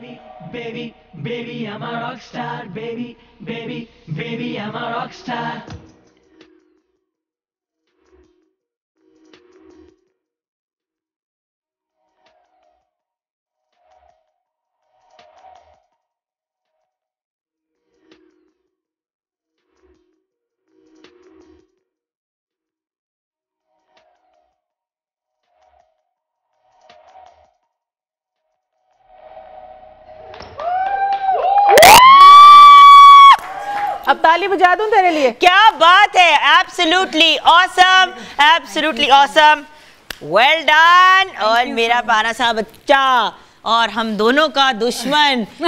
baby, baby, baby, I'm a rock star, baby, baby, baby, I'm a rock star. ताली बजा दूँ तेरे लिए? क्या बात है? Absolutely awesome absolutely awesome well done और मेरा पाना साहब बच्चा और हम दोनों का दुश्मन।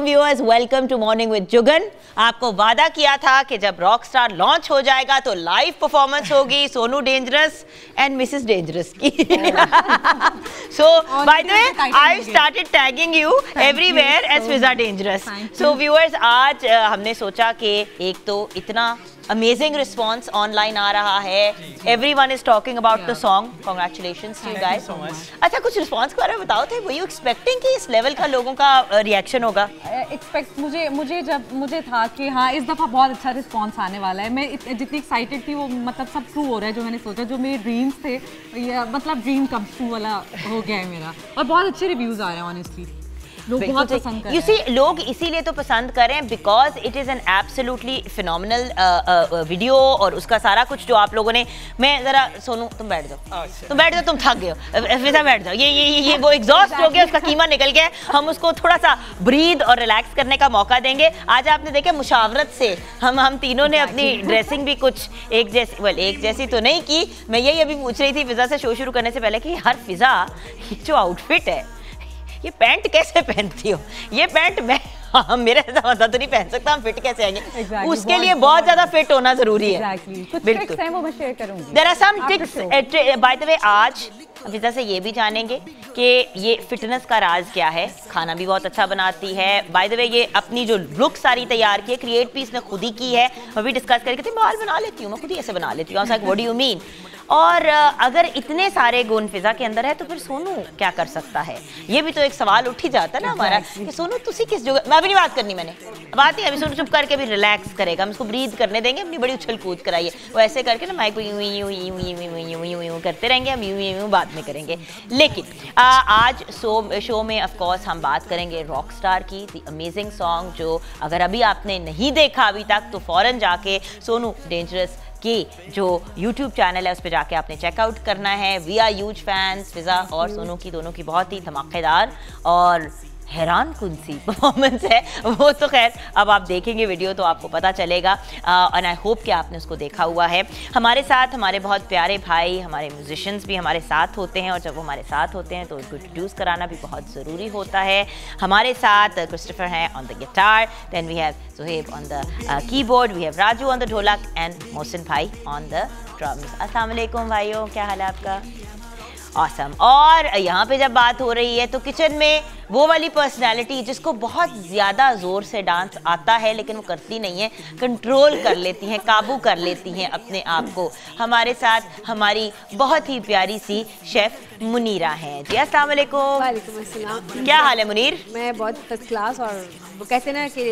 Viewers welcome to morning with Jugan. आपको वादा किया था कि जब रॉक स्टार लॉन्च हो जाएगा तो लाइव परफॉर्मेंस होगी Sonu dangerous and Mrs dangerous की। So by the way I started tagging you everywhere as Fiza dangerous so viewers आज uh, हमने सोचा कि एक तो इतना अमेजिंग रिस्पॉन्स ऑनलाइन आ रहा है everyone is talking about the song congratulation to guys अच्छा कुछ रिस्पॉन्स के बारे में बताओ थे? वो यू एक्सपेक्टिंग कि इस लेवल का लोगों का रिएक्शन uh, होगा? एक्सपेक्ट मुझे मुझे जब मुझे था कि हाँ इस दफ़ा बहुत अच्छा रिस्पॉन्स आने वाला है। मैं जितनी एक्साइटेड थी वो मतलब सब ट्रू हो रहा है जो मैंने सोचा। जो मेरे ड्रीम्स थे मतलब ड्रीम कम ट्रू वाला हो गया है मेरा। और बहुत अच्छे रिव्यूज़ आ रहे हैं ऑनेस्टली लोग बहुत पसंद कर यू सी लोग इसीलिए तो पसंद कर रहे हैं because it is an absolutely phenomenal video और उसका सारा कुछ जो आप लोगों ने मैं ज़रा सोनू तुम बैठ जाओ। तुम बैठ जाओ तुम थक गए हो। फिजा बैठ जाओ। ये ये ये, ये वो एग्जॉस्ट हो गया उसका कीमा निकल गया। हम उसको थोड़ा सा ब्रीद और रिलैक्स करने का मौका देंगे। आज आपने देखा मुशावरत से हम हम तीनों ने अपनी ड्रेसिंग भी कुछ एक जैसी वेल एक जैसी तो नहीं की। मैं यही अभी पूछ रही थी फिजा से शो शुरू करने से पहले कि हर फिजा जो आउटफिट है ये पैंट कैसे पहनती हो? ये पैंट मैं हाँ मेरे ऐसा बंदा तो नहीं पहन सकता हम फिट कैसे आएँगे? Exactly, उसके लिए बहुत ज़्यादा फिट होना ज़रूरी है। बिल्कुल। हैं वो मैं शेयर करूँगी। There are some After ticks show. By the way आज विजा से ये भी जानेंगे कि ये फिटनेस का राज क्या है। खाना भी बहुत अच्छा बनाती है। बाय द वे ये अपनी जो लुक सारी तैयार की है क्रिएट भी इसने खुद ही की है। मैं भी डिस्कस करके थी बाल बना लेती हूँ मैं खुद ही ऐसे बना लेती हूँ। व्हाट डू यू मीन और अगर इतने सारे गुण फिजा के अंदर है तो फिर सोनू क्या कर सकता है? ये भी तो एक सवाल उठ ही जाता ना हमारा कि सोनू तुसी किस जगह मैं अभी नहीं बात करनी मैंने। बात ही अभी सोनू चुप करके भी रिलैक्स करेगा हम उसको ब्रीद करने देंगे अपनी बड़ी उछल कूद कराइए। वो ऐसे करके ना माइक यूँ यूँ यूँ यूँ यूँ यूँ यूँ यूँ यूँ करते रहेंगे हम यूँ यूँ यूँ बाद में करेंगे। लेकिन आ, आज शो शो में ऑफकोर्स हम बात करेंगे रॉक स्टार की द अमेजिंग सॉन्ग जो अगर अभी आपने नहीं देखा अभी तक तो फ़ौरन जाके सोनू डेंजरस के जो YouTube चैनल है, उस पर जाके आपने चेकआउट करना है। We are huge fans Fiza और सोनू की, दोनों की बहुत ही धमाकेदार और हैरान कन सी परफॉर्मेंस है वो तो खैर, अब आप देखेंगे वीडियो तो आपको पता चलेगा एंड आई होप कि आपने उसको देखा हुआ है हमारे साथ हमारे बहुत प्यारे भाई, हमारे म्यूजिशंस भी हमारे साथ होते हैं और जब वो हमारे साथ होते हैं तो उनको इंट्रोड्यूस कराना भी बहुत ज़रूरी होता है हमारे साथ क्रिस्टोफर हैं on the guitar then we have Suhaib on the. We have Raju on the dholak and Mohsin Bhai on the drums. Assalamu alaikum भाइयों, क्या हाल है आपका awesome. और यहाँ पे जब बात हो रही है तो किचन में वो वाली पर्सनालिटी जिसको बहुत ज़्यादा ज़ोर से डांस आता है लेकिन वो करती नहीं है कंट्रोल कर लेती हैं काबू कर लेती हैं अपने आप को। हमारे साथ हमारी बहुत ही प्यारी सी शेफ मुनीरा हैं। जी अस्सलाम वालेकुम। क्या हाल है मुनीर? मैं बहुत फ़र्स्ट क्लास और वो कहते ना कि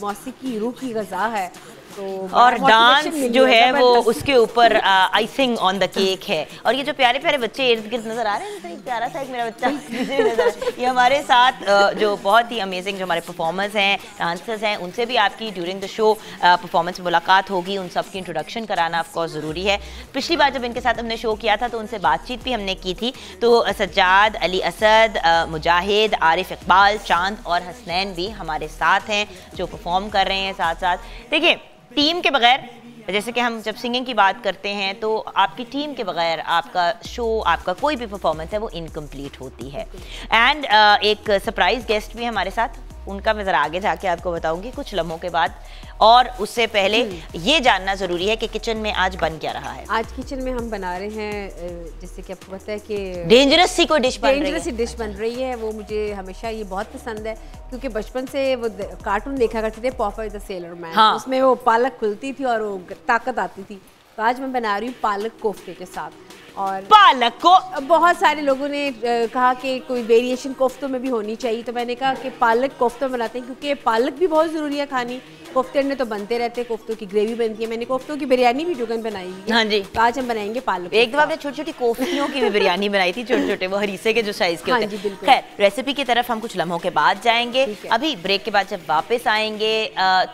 मौसीकी रूह की गज़ा है। और डांस जो है वो उसके ऊपर आइसिंग ऑन द केक है। और ये जो प्यारे प्यारे बच्चे इर्द गिर्द नज़र आ रहे हैं एक प्यारा सा एक मेरा बच्चा। ये हमारे साथ जो बहुत ही अमेजिंग जो हमारे परफॉर्मर्स हैं डांसर्स हैं उनसे भी आपकी ड्यूरिंग द शो परफॉर्मेंस मुलाकात होगी। उन सबकी इंट्रोडक्शन कराना ऑफकोर्स ज़रूरी है। पिछली बार जब इनके साथ हमने शो किया था तो उनसे बातचीत भी हमने की थी। तो सज्जाद अली असद मुजाहिद आरिफ इकबाल चाँद और हसनैन भी हमारे साथ हैं जो परफॉर्म कर रहे हैं साथ साथ देखिए टीम के बगैर जैसे कि हम जब सिंगिंग की बात करते हैं तो आपकी टीम के बगैर आपका शो आपका कोई भी परफॉर्मेंस है वो इनकम्प्लीट होती है। एंड uh, एक सरप्राइज़ गेस्ट भी हमारे साथ उनका मैं ज़रा आगे जाके आपको बताऊँगी कुछ लम्हों के बाद। और उससे पहले ये जानना ज़रूरी है कि किचन में आज बन क्या रहा है। आज किचन में हम बना रहे हैं जैसे कि आपको पता है कि डेंजरस सी कोई डिश बन रही डेंजरस है सी डिश बन रही है वो मुझे हमेशा ये बहुत पसंद है क्योंकि बचपन से वो कार्टून देखा करते थे पॉपर द सेलर मैन हाँ। उसमें वो पालक खुलती थी और वो ताकत आती थी। तो आज मैं बना रही हूँ पालक कोफ्ते के साथ। और पालक को बहुत सारे लोगों ने कहा कि कोई वेरिएशन कोफ्तों में भी होनी चाहिए। तो मैंने कहा कि पालक कोफ्तों बनाते हैं क्योंकि पालक भी बहुत ज़रूरी है खानी। कोफ्ते अंडे तो बनते रहते हैं कोफ्तों की ग्रेवी बनती है। मैंने कोफ्तों की बिरयानी भी डुगन बनाई है। हाँ जी। तो आज हम बनाएँगे पालक एक दफ़ा। आपने छोटी छोटी कोफ्तियों की भी बिरयानी बनाई थी छोटे छोटे वो हरीसे के जो साइज़ के हाँ होते जी, हैं। बिल्कुल। खैर रेसिपी की तरफ़ हम कुछ लम्हों के बाद जाएँगे। अभी ब्रेक के बाद जब वापस आएँगे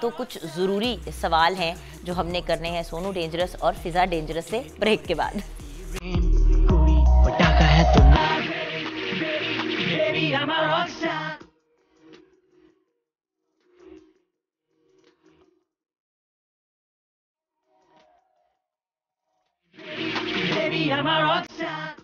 तो कुछ ज़रूरी सवाल हैं जो हमने करने हैं सोनू डेंजरस और फिजा डेंजरस से ब्रेक के बाद। है I'm a rock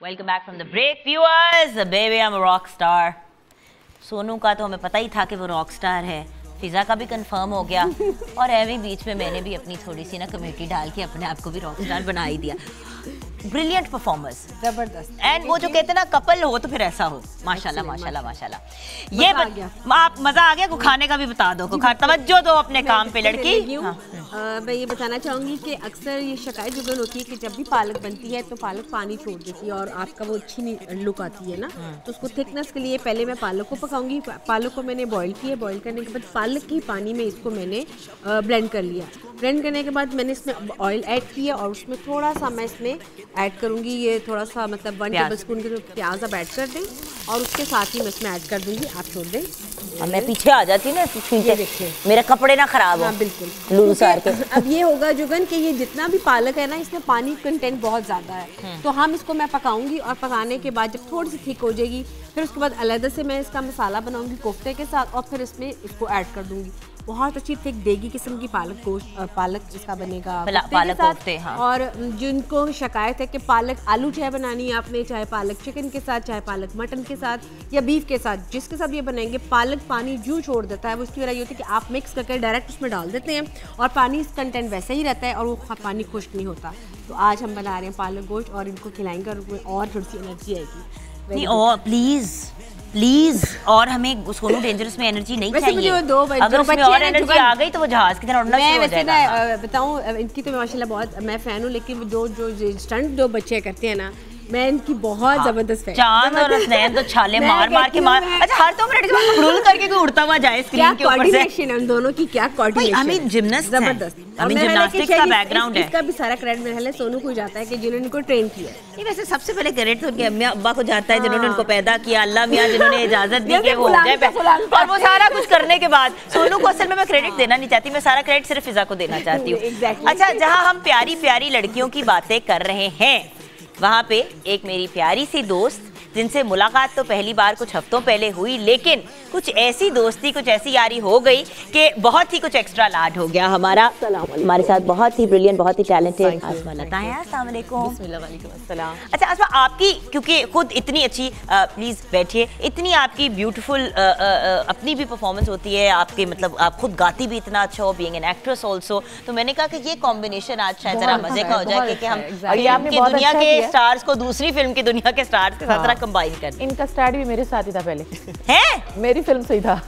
welcome back from the break viewers baby I am rock star Sonu का तो हमें पता ही था कि वो रॉक स्टार है। फिजा का भी कंफर्म हो गया। और एवी बीच में मैंने भी अपनी थोड़ी सी ना कमेटी डाल के अपने आप को भी रॉक स्टार बना ही दिया। ब्रिलियंट परफॉर्मर्स ज़बरदस्त। एंड वो जो कहते हैं ना कपल हो तो फिर ऐसा हो। माशाल्लाह माशाल्लाह माशाल्लाह। ये। आप मज़ा आ गया? को खाने का भी बता दो को खा तवज्जो दो अपने काम पे लड़की। मैं ये बताना चाहूँगी कि अक्सर ये शिकायत जुगन होती है कि जब भी पालक बनती है तो पालक पानी छोड़ देती है और आपका वो अच्छी नहीं लुक आती है ना। हाँ। तो उसको थिकनेस के लिए पहले मैं पालक को पकाऊँगी। पालक को मैंने बॉईल किया। बॉईल करने के बाद पालक के पानी में इसको मैंने ब्लेंड कर लिया। ब्लेंड करने के बाद मैंने इसमें ऑयल ऐड किया और उसमें थोड़ा सा मैं इसमें ऐड करूँगी ये थोड़ा सा मतलब वन टेबल स्पून के प्याज आप ऐड कर दें और उसके साथ ही मैं इसमें ऐड कर दूँगी। आप छोड़ दें। मैं पीछे आ जाती ना। मेरे कपड़े ना खराब हाँ। हो बिल्कुल। लूज के अब ये होगा जुगन कि ये जितना भी पालक है ना इसमें पानी कंटेंट बहुत ज़्यादा है। तो हम इसको मैं पकाऊँगी और पकाने के बाद जब थोड़ी सी ठीक हो जाएगी फिर उसके बाद अलहदा से मैं इसका मसाला बनाऊँगी कोफ्ते के साथ और फिर इसमें इसको ऐड कर दूँगी। बहुत अच्छी थिक देगी किस्म की पालक गोश्त पालक इसका बनेगा पालक। कोफ्ते, हाँ। और जिनको शिकायत है कि पालक आलू चाय बनानी है आपने चाहे पालक चिकन के साथ चाहे पालक मटन के साथ या बीफ के साथ जिसके साथ ये बनाएँगे पालक पानी जू छोड़ देता है वो उसकी वजह ये होती है कि आप मिक्स करके डायरेक्ट उसमें डाल देते हैं और पानी कंटेंट वैसे ही रहता है और वो पानी खुश्क नहीं होता तो आज हम बना रहे हैं पालक गोश्त और इनको खिलाएँगे और थोड़ी सी एनर्जी आएगी नहीं और प्लीज़ प्लीज़ और हमें सोनू डेंजरस में एनर्जी नहीं वैसे चाहिए। मुझे दो अगर उसमें और एनर्जी आ गई तो वो जहाज़ की तरह उड़ना मैं शुरू हो वैसे जाएगा। ना बताऊँ इनकी तो माशाल्लाह बहुत मैं फ़ैन हूँ लेकिन जो जो स्टंट जो बच्चे करते हैं ना मैं इनकी बहुत ज़बरदस्त फ़ैन चाँद और हसनैन तो छाले मार मार के मार अच्छा हर दो मिनट के बाद रुल करके कोई उड़ता हुआ जाए स्क्रीन के ऊपर से। कोऑर्डिनेशन है उन दोनों की? क्या कोऑर्डिनेशन हमें हैं। ज़बरदस्त। हमें है कि इस- है। इसका भी सारा क्रेडिट मेरे ख्याल सोनू को जाता है कि जिन्होंने इनको ट्रेन किया नहीं वैसे सबसे पहले क्रेडिट तो उनके अम्मी अब्बा को जाता है जिन्होंने उनको पैदा किया अल्लाह मियाँ जिन्होंने इजाज़त दी कि वो हो गए और वो सारा कुछ करने के बाद सोनू को असल में मैं क्रेडिट देना नहीं चाहती मैं सारा क्रेडिट सिर्फ़ फिजा को देना चाहती हूँ। अच्छा जहाँ हम प्यारी प्यारी लड़कियों की बातें कर रहे हैं वहाँ पे एक मेरी प्यारी सी दोस्त जिनसे मुलाकात तो पहली बार कुछ हफ्तों पहले हुई लेकिन कुछ ऐसी दोस्ती कुछ ऐसी यारी हो गई कि बहुत ही कुछ एक्स्ट्रा लाड हो गया हमारा। हमारे साथ बहुत ही ब्रिलियंट बहुत ही टैलेंटेड आसमा लता है। अस्सलाम। अच्छा आसमा आपकी क्योंकि खुद इतनी अच्छी प्लीज़ बैठिए। इतनी आपकी ब्यूटीफुल अपनी भी परफॉर्मेंस होती है आपके मतलब आप खुद गाती भी इतना अच्छा हो बीइंग एन एक्ट्रेस ऑल्सो तो मैंने कहा कि ये कॉम्बिनेशन आज शायद जरा मज़े अच्छा का हो जाए बहुत कि हम अच्छा दुनिया अच्छा के स्टार्स को दूसरी फ़िल्म की दुनिया के स्टार्स के साथ कंबाइन कर इनका स्टार्ट भी मेरे साथ ही था पहले। हैं? मेरी फ़िल्म से ही था।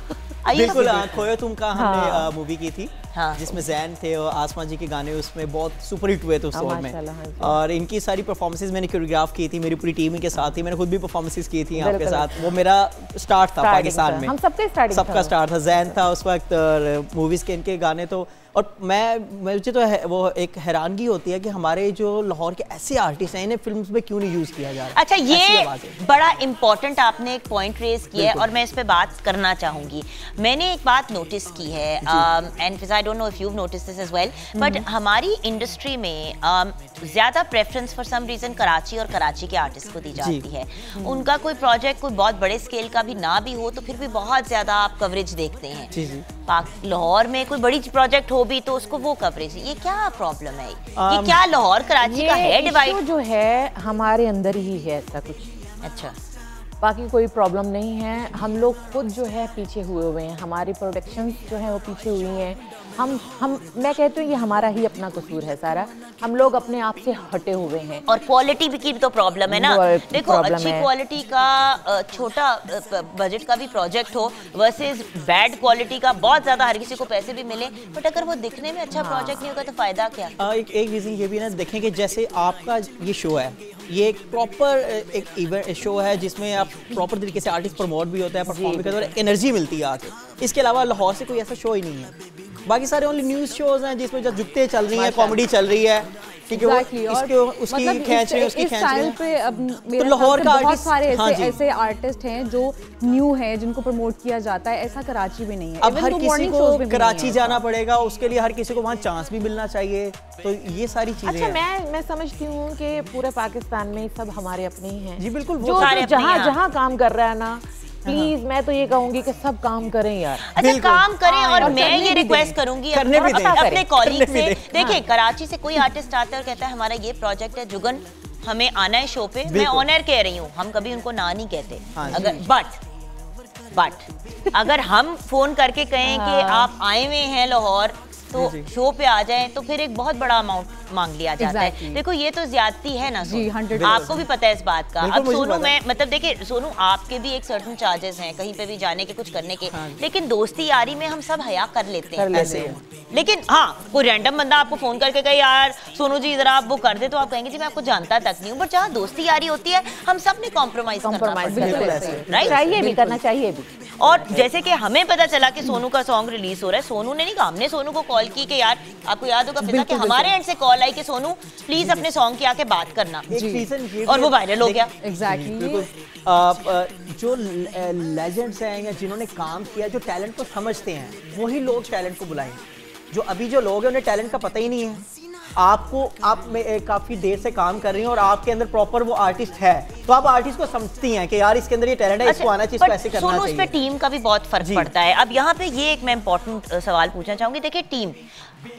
बिल्कुल आ, खोयो तुम का हमने हाँ। मूवी की थी हाँ। जिसमें जैन थे और आसमा जी के गाने उसमें बहुत सुपर हिट हुए थे उस हाँ, दौर में। हाँ और इनकी सारी परफॉर्मेंस मैंने कोरियोग्राफ की थी मेरी पूरी टीम के साथ ही मैंने खुद भी परफॉर्मेंस की थी आपके साथ। वो मेरा स्टार्ट था पाकिस्तान में। हम सबका starting सबका स्टार्ट था जैन था उस वक्त मूवीज़ के इनके गाने तो और मैं मुझे तो है, वो एक हैरानगी होती है कि हमारे जो लाहौर के ऐसे आर्टिस्ट हैं इन्हें फिल्म्स में क्यों नहीं यूज़ किया जा रहा? अच्छा ये बड़ा इंपॉर्टेंट आपने एक पॉइंट रेज किया है और मैं इस पर बात करना चाहूँगी। मैंने एक बात नोटिस की है and I don't know if you notice this as well but हमारी इंडस्ट्री में um, ज़्यादा preference for some reason Karachi और कराची के आर्टिस्ट को दी जाती है। उनका कोई प्रोजेक्ट कोई बहुत बड़े स्केल का भी ना भी हो तो फिर भी बहुत ज़्यादा आप कवरेज देखते हैं। लाहौर में कोई बड़ी प्रोजेक्ट हो भी तो उसको वो कवरेज ये क्या प्रॉब्लम है? ये Um, क्या लाहौर कराची का है डिवाइड जो है हमारे अंदर ही है ऐसा कुछ। अच्छा। बाकी कोई प्रॉब्लम नहीं है। हम लोग खुद जो है पीछे हुए हुए हैं। हमारी प्रोडक्शन जो है वो पीछे हुई हैं। हम हम मैं कहती हूँ ये हमारा ही अपना कसूर है सारा। हम लोग अपने आप से हटे हुए हैं। और क्वालिटी भी की भी तो प्रॉब्लम है ना। देखो अच्छी क्वालिटी का छोटा बजट का भी प्रोजेक्ट हो वर्सेस बैड क्वालिटी का बहुत ज़्यादा हर किसी को पैसे भी मिले। बट अगर वो दिखने में अच्छा प्रोजेक्ट नहीं होगा तो फ़ायदा क्या? आ, एक एक रीज़न ये भी है ना देखें कि जैसे आपका ये शो है ये एक प्रॉपर एक इवेंट शो है जिसमें आप प्रॉपर तरीके से आर्टिस्ट प्रमोट भी होता है परफॉर्म भी करते हैं और एनर्जी मिलती है आके इसके अलावा लाहौर से कोई ऐसा शो ही नहीं है। बाकी सारे ओनली न्यूज़ शोज़ हैं जिसमें जो जुगते चल रही हैं कॉमेडी चल रही है ठीक है Exactly, इसके उसकी मतलब खींच रही उसकी इस रही पे अब मेरे लाहौर का बहुत सारे हाँ ऐसे जी। ऐसे आर्टिस्ट हैं जो न्यू हैं जिनको प्रमोट किया जाता है ऐसा कराची में नहीं है। अब हर तो किसी को कराची जाना पड़ेगा उसके लिए हर किसी को वहाँ चांस भी मिलना चाहिए। तो ये सारी चीज़ें अच्छा मैं मैं समझती हूँ कि पूरे पाकिस्तान में सब हमारे अपने ही हैं। जी, बिल्कुल, जो जहाँ जहाँ काम कर रहा है ना प्लीज़ मैं तो ये कहूँगी कि सब काम करें यार। अच्छा काम करें और और मैं ये रिक्वेस्ट करूँगी अपने-। कॉलीग से। देखिए कराची से कोई आर्टिस्ट आता है और कहता है हमारा ये प्रोजेक्ट है जुगन हमें आना है शो पे। मैं ऑनर कह रही हूँ। हम कभी उनको ना नहीं कहते। हाँ अगर बट बट अगर हम फ़ोन करके कहें कि आप आए हुए हैं लाहौर तो। शो पे आ जाए तो फिर एक बहुत बड़ा अमाउंट मांग लिया जाता exactly. है देखो ये तो ज्यादती है ना जी, सोनू। 100% आपको भी पता है इस बात का। अब सोनू मैं मतलब देखिए सोनू आपके भी एक सर्टन चार्जेस हैं कहीं पे भी जाने के कुछ करने के। हाँ। लेकिन दोस्ती यारी में हम सब हया कर लेते हैं। लेकिन हाँ कोई रैंडम बंदा आपको फ़ोन करके कहे यार सोनू जी जरा आप वो कर दे तो आप कहेंगे जी मैं आपको जानता तक नहीं हूँ। बट जहाँ दोस्ती यारी होती है हम सबने कॉम्प्रोमाइज चाहिए चाहिए भी करना चाहिए भी। और जैसे कि हमें पता चला कि सोनू का सॉन्ग रिलीज़ हो रहा है। सोनू ने नहीं कहा हमने सोनू को कॉल की कि यार आपको याद होगा फिजा कि हमारे एंड से कॉल आई कि सोनू प्लीज़ अपने सॉन्ग की आके बात करना। और वो वायरल हो गया। एग्जैक्टली जो लेजेंड्स हैं या जिन्होंने काम किया जो टैलेंट को समझते हैं वही लोग टैलेंट को बुलाएँगे। जो अभी जो लोग हैं उन्हें टैलेंट का पता ही नहीं है। आपको आप में काफ़ी देर से काम कर रही हैं और आपके अंदर प्रॉपर वो आर्टिस्ट है। तो आप आर्टिस्ट को समझती हैं कि यार इसके अंदर ये टैलेंट है इसको आना चाहिए इसको ऐसे करना सोनू उस पे चाहिए। टीम का भी बहुत फ़र्क पड़ता है। अब यहाँ पे ये एक मैं इंपॉर्टेंट सवाल पूछना चाहूँगी। देखिए टीम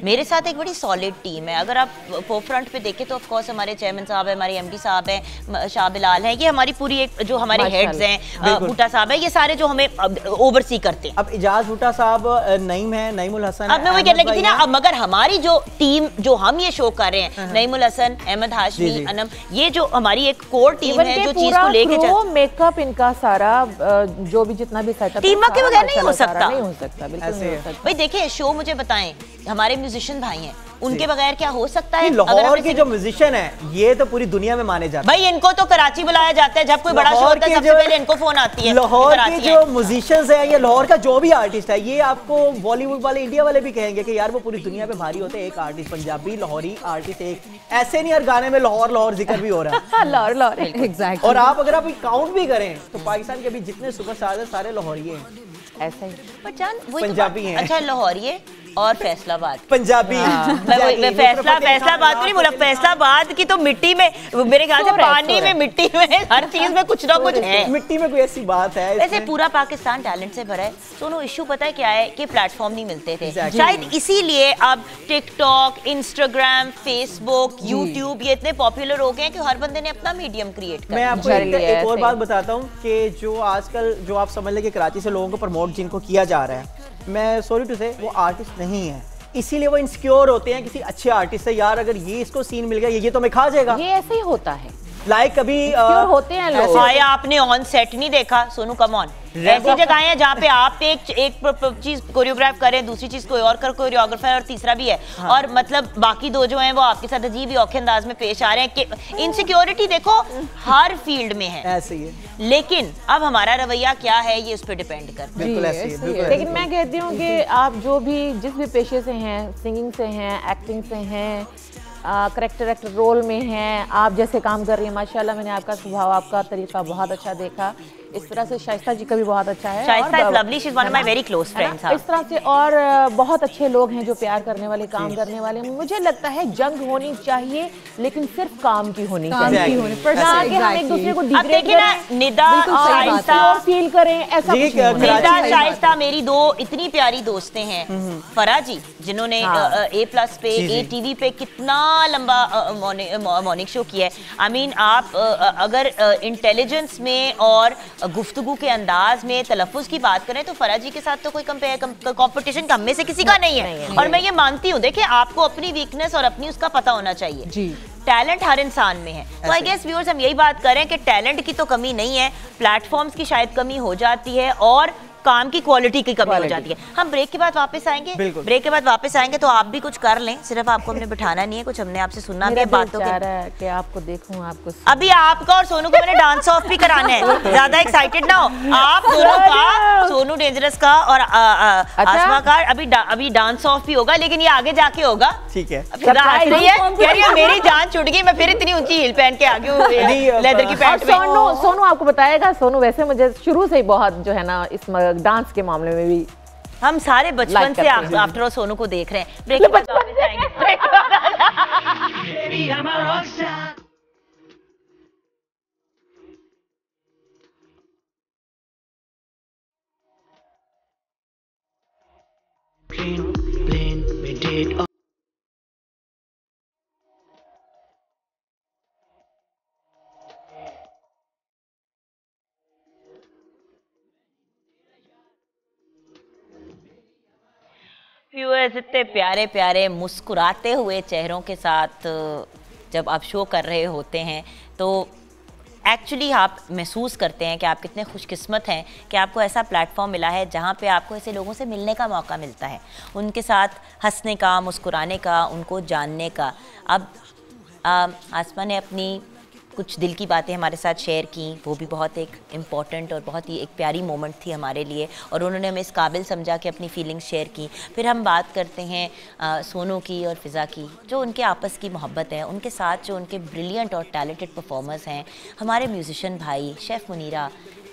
मेरे साथ एक बड़ी सॉलिड टीम है। अगर आप फ्रंट पे देखें तो ऑफ़ कोर्स हमारे चेयरमैन साहब है हमारे एमडी साहब हैं शाह बिलाल हैं। ये हमारी पूरी एक जो हमारे हेड्स हैं। बूटा साहब है। ये सारे जो हमें ओवरसी करते हैं। अब इजाज भुट्टा साहब नईम है नईमुल हसन अब मैं वही कहने लगी थी ना अब मगर हमारी जो टीम जो हम ये शो कर रहे हैं नईमुल हसन अहमद हाशमी अनम ये जो हमारी एक कोर टीम है जो चीज़ को लेके क्रू मेकअप इनका सारा जो भी जितना भी सेटअप work के बगैर नहीं हो सकता। नहीं हो सकता बिल्कुल हो भाई देखिए शो मुझे बताएँ हमारे म्यूजिशियन भाई हैं। उनके बगैर क्या हो सकता है? लाहौर के जो म्यूजिशियन है ये तो पूरी दुनिया में माने जाते हैं। भाई इनको तो कराची बुलाया जाता है। जब कोई बड़ा शो होता है सबसे पहले इनको फ़ोन आती है। लाहौर के जो म्यूजिशियंस हैं या लाहौर का जो भी आर्टिस्ट है ये आपको बॉलीवुड वाले इंडिया वाले भी कहेंगे कि यार वो पूरी दुनिया में भारी होते हैं। एक आर्टिस्ट पंजाबी लाहौरी आर्टिस्ट एक ऐसे नहीं हर गाने में लाहौर लाहौर ज़िक्र भी हो रहा है। लाहौर लाहौर एग्जैक्टली और आप अगर आप काउंट भी करें तो पाकिस्तान के अभी जितने सुपरस्टार हैं सारे लाहौरी हैं। ऐसा ही। पर जान वही तो पंजाबी हैं। अच्छा लाहौरिये और फैसलाबाद पंजाबी। मैं मैं फैसला फैसलाबाद तो नहीं बोला फैसलाबाद की तो मिट्टी में मेरे ख्याल से पानी में मिट्टी में हर चीज़ में कुछ ना कुछ है। मिट्टी में कोई ऐसी बात है वैसे पूरा पाकिस्तान टैलेंट से भरा है। सोनू इशू पता है क्या है कि प्लेटफॉर्म नहीं मिलते थे। शायद इसीलिए अब टिकटॉक इंस्टाग्राम फेसबुक यूट्यूब ये इतने पॉपुलर हो गए हैं कि हर बंदे ने अपना मीडियम क्रिएट कर मैं आपको है एक और बात बताता हूँ कि जो आजकल जो आप समझ लें कि कराची से लोगों को प्रमोट जिनको किया जा रहा है मैं सॉरी टू से वो आर्टिस्ट नहीं है। इसीलिए वो इंसिक्योर होते हैं किसी अच्छे आर्टिस्ट से यार अगर ये इसको सीन मिल गया ये, ये तो मैं खा जाएगा। ये ऐसे ही होता है। लाइक कभी अ, Insecure होते हैं लोग। आया आपने ऑन सेट नहीं देखा? सोनू कम ऑन ऐसी जगह है जहाँ पे आप एक एक चीज़ कोरियोग्राफ करें दूसरी चीज़ कोई और कर कोरियोग्राफर और तीसरा भी है। हाँ। और मतलब बाकी दो जो हैं वो आपके साथ अजीब ही औखे अंदाज में पेश आ रहे हैं कि इनसिक्योरिटी देखो हर फ़ील्ड में है। ऐसे ही है। लेकिन अब हमारा रवैया क्या है ये उस पर डिपेंड करता है। ही है ही है। ही लेकिन मैं कहती हूँ कि आप जो भी जिस भी पेशे से हैं सिंगिंग से हैं एक्टिंग से हैं करेक्टर एक्टर रोल में हैं। आप जैसे काम कर रही हैं, माशाल्लाह मैंने आपका स्वभाव, आपका तरीका बहुत अच्छा देखा। इस तरह से शाइस्ता जी का भी बहुत अच्छा है शाइस्ता और is lovely, she's one of है my ना? very close है ना? friends, हाँ। इस तरह से और बहुत अच्छे लोग हैं जो प्यार करने वाले काम करने वाले मुझे लगता है जंग होनी चाहिए लेकिन सिर्फ़ काम की होनी काम की चाहिए होनी ना कि हम एक दूसरे को डिग्रेड देखिए ना निदा और और फील करें ऐसा कुछ निदा शाइस्ता मेरी दो इतनी प्यारी दोस्तें हैं फरा जी जिन्होंने हाँ। ए प्लस पे जी, जी। ए टीवी पे कितना लंबा मॉर्निंग शो किया है आई मीन आप अगर इंटेलिजेंस में और गुफ्तगू के अंदाज में तलफ़ुज़ की बात करें तो फरा जी के साथ तो कोई कॉम्पिटिशन कम हम में से किसी का नहीं है है। और मैं ये मानती हूँ देखिए आपको अपनी वीकनेस और अपनी उसका पता होना चाहिए जी। टैलेंट हर इंसान में है तो आई गेस व्यूअर्स हम यही बात करें कि टैलेंट की तो कमी नहीं है प्लेटफॉर्म्स की शायद कमी हो जाती है और काम की क्वालिटी की कमी हो जाती है। हम ब्रेक के बाद वापस आएँगे? ब्रेक के बाद वापस आएँगे तो आप भी कुछ कर लें। सिर्फ़ आपको हमने बिठाना नहीं है कुछ हमने आपसे सुनना भी है बातों के कि आपको देखूँ आपको अभी आपका और सोनू का मैंने डांस ऑफ़ भी कराना है। ज़्यादा एक्साइटेड ना हो। आप दोनों का सोनू डेंजरस का और अच्छा। आसमा का अभी अभी डांस ऑफ़ भी होगा लेकिन ये आगे जाके होगा। ठीक है। मेरी जान छुट गई मैं फिर इतनी ऊँची हील पहन के आ गई नहीं, अब- लेदर की पैंट सोनू सोनू आपको बताएगा सोनू वैसे मुझे शुरू से ही बहुत जो है ना इस डांस के मामले में भी हम सारे बचपन से आफ्टर ऑल सोनू को देख रहे हैं। ब्रेक के व्यूअर्स इतने प्यारे प्यारे मुस्कुराते हुए चेहरों के साथ, जब आप शो कर रहे होते हैं तो एक्चुअली आप महसूस करते हैं कि आप कितने खुशकिस्मत हैं कि आपको ऐसा प्लेटफॉर्म मिला है जहाँ पे आपको ऐसे लोगों से मिलने का मौका मिलता है। उनके साथ हंसने का, मुस्कुराने का, उनको जानने का। अब आसमा ने अपनी कुछ दिल की बातें हमारे साथ शेयर की वो भी बहुत एक इंपॉर्टेंट और बहुत ही एक प्यारी मोमेंट थी हमारे लिए और उन्होंने हमें इस काबिल समझा कि अपनी फीलिंग्स शेयर की। फिर हम बात करते हैं आ, सोनू की और फ़िज़ा की जो उनके आपस की मोहब्बत है उनके साथ जो उनके ब्रिलियंट और टैलेंटेड परफॉर्मर्स हैं। हमारे म्यूज़िशन भाई शेफ़ मुनीरा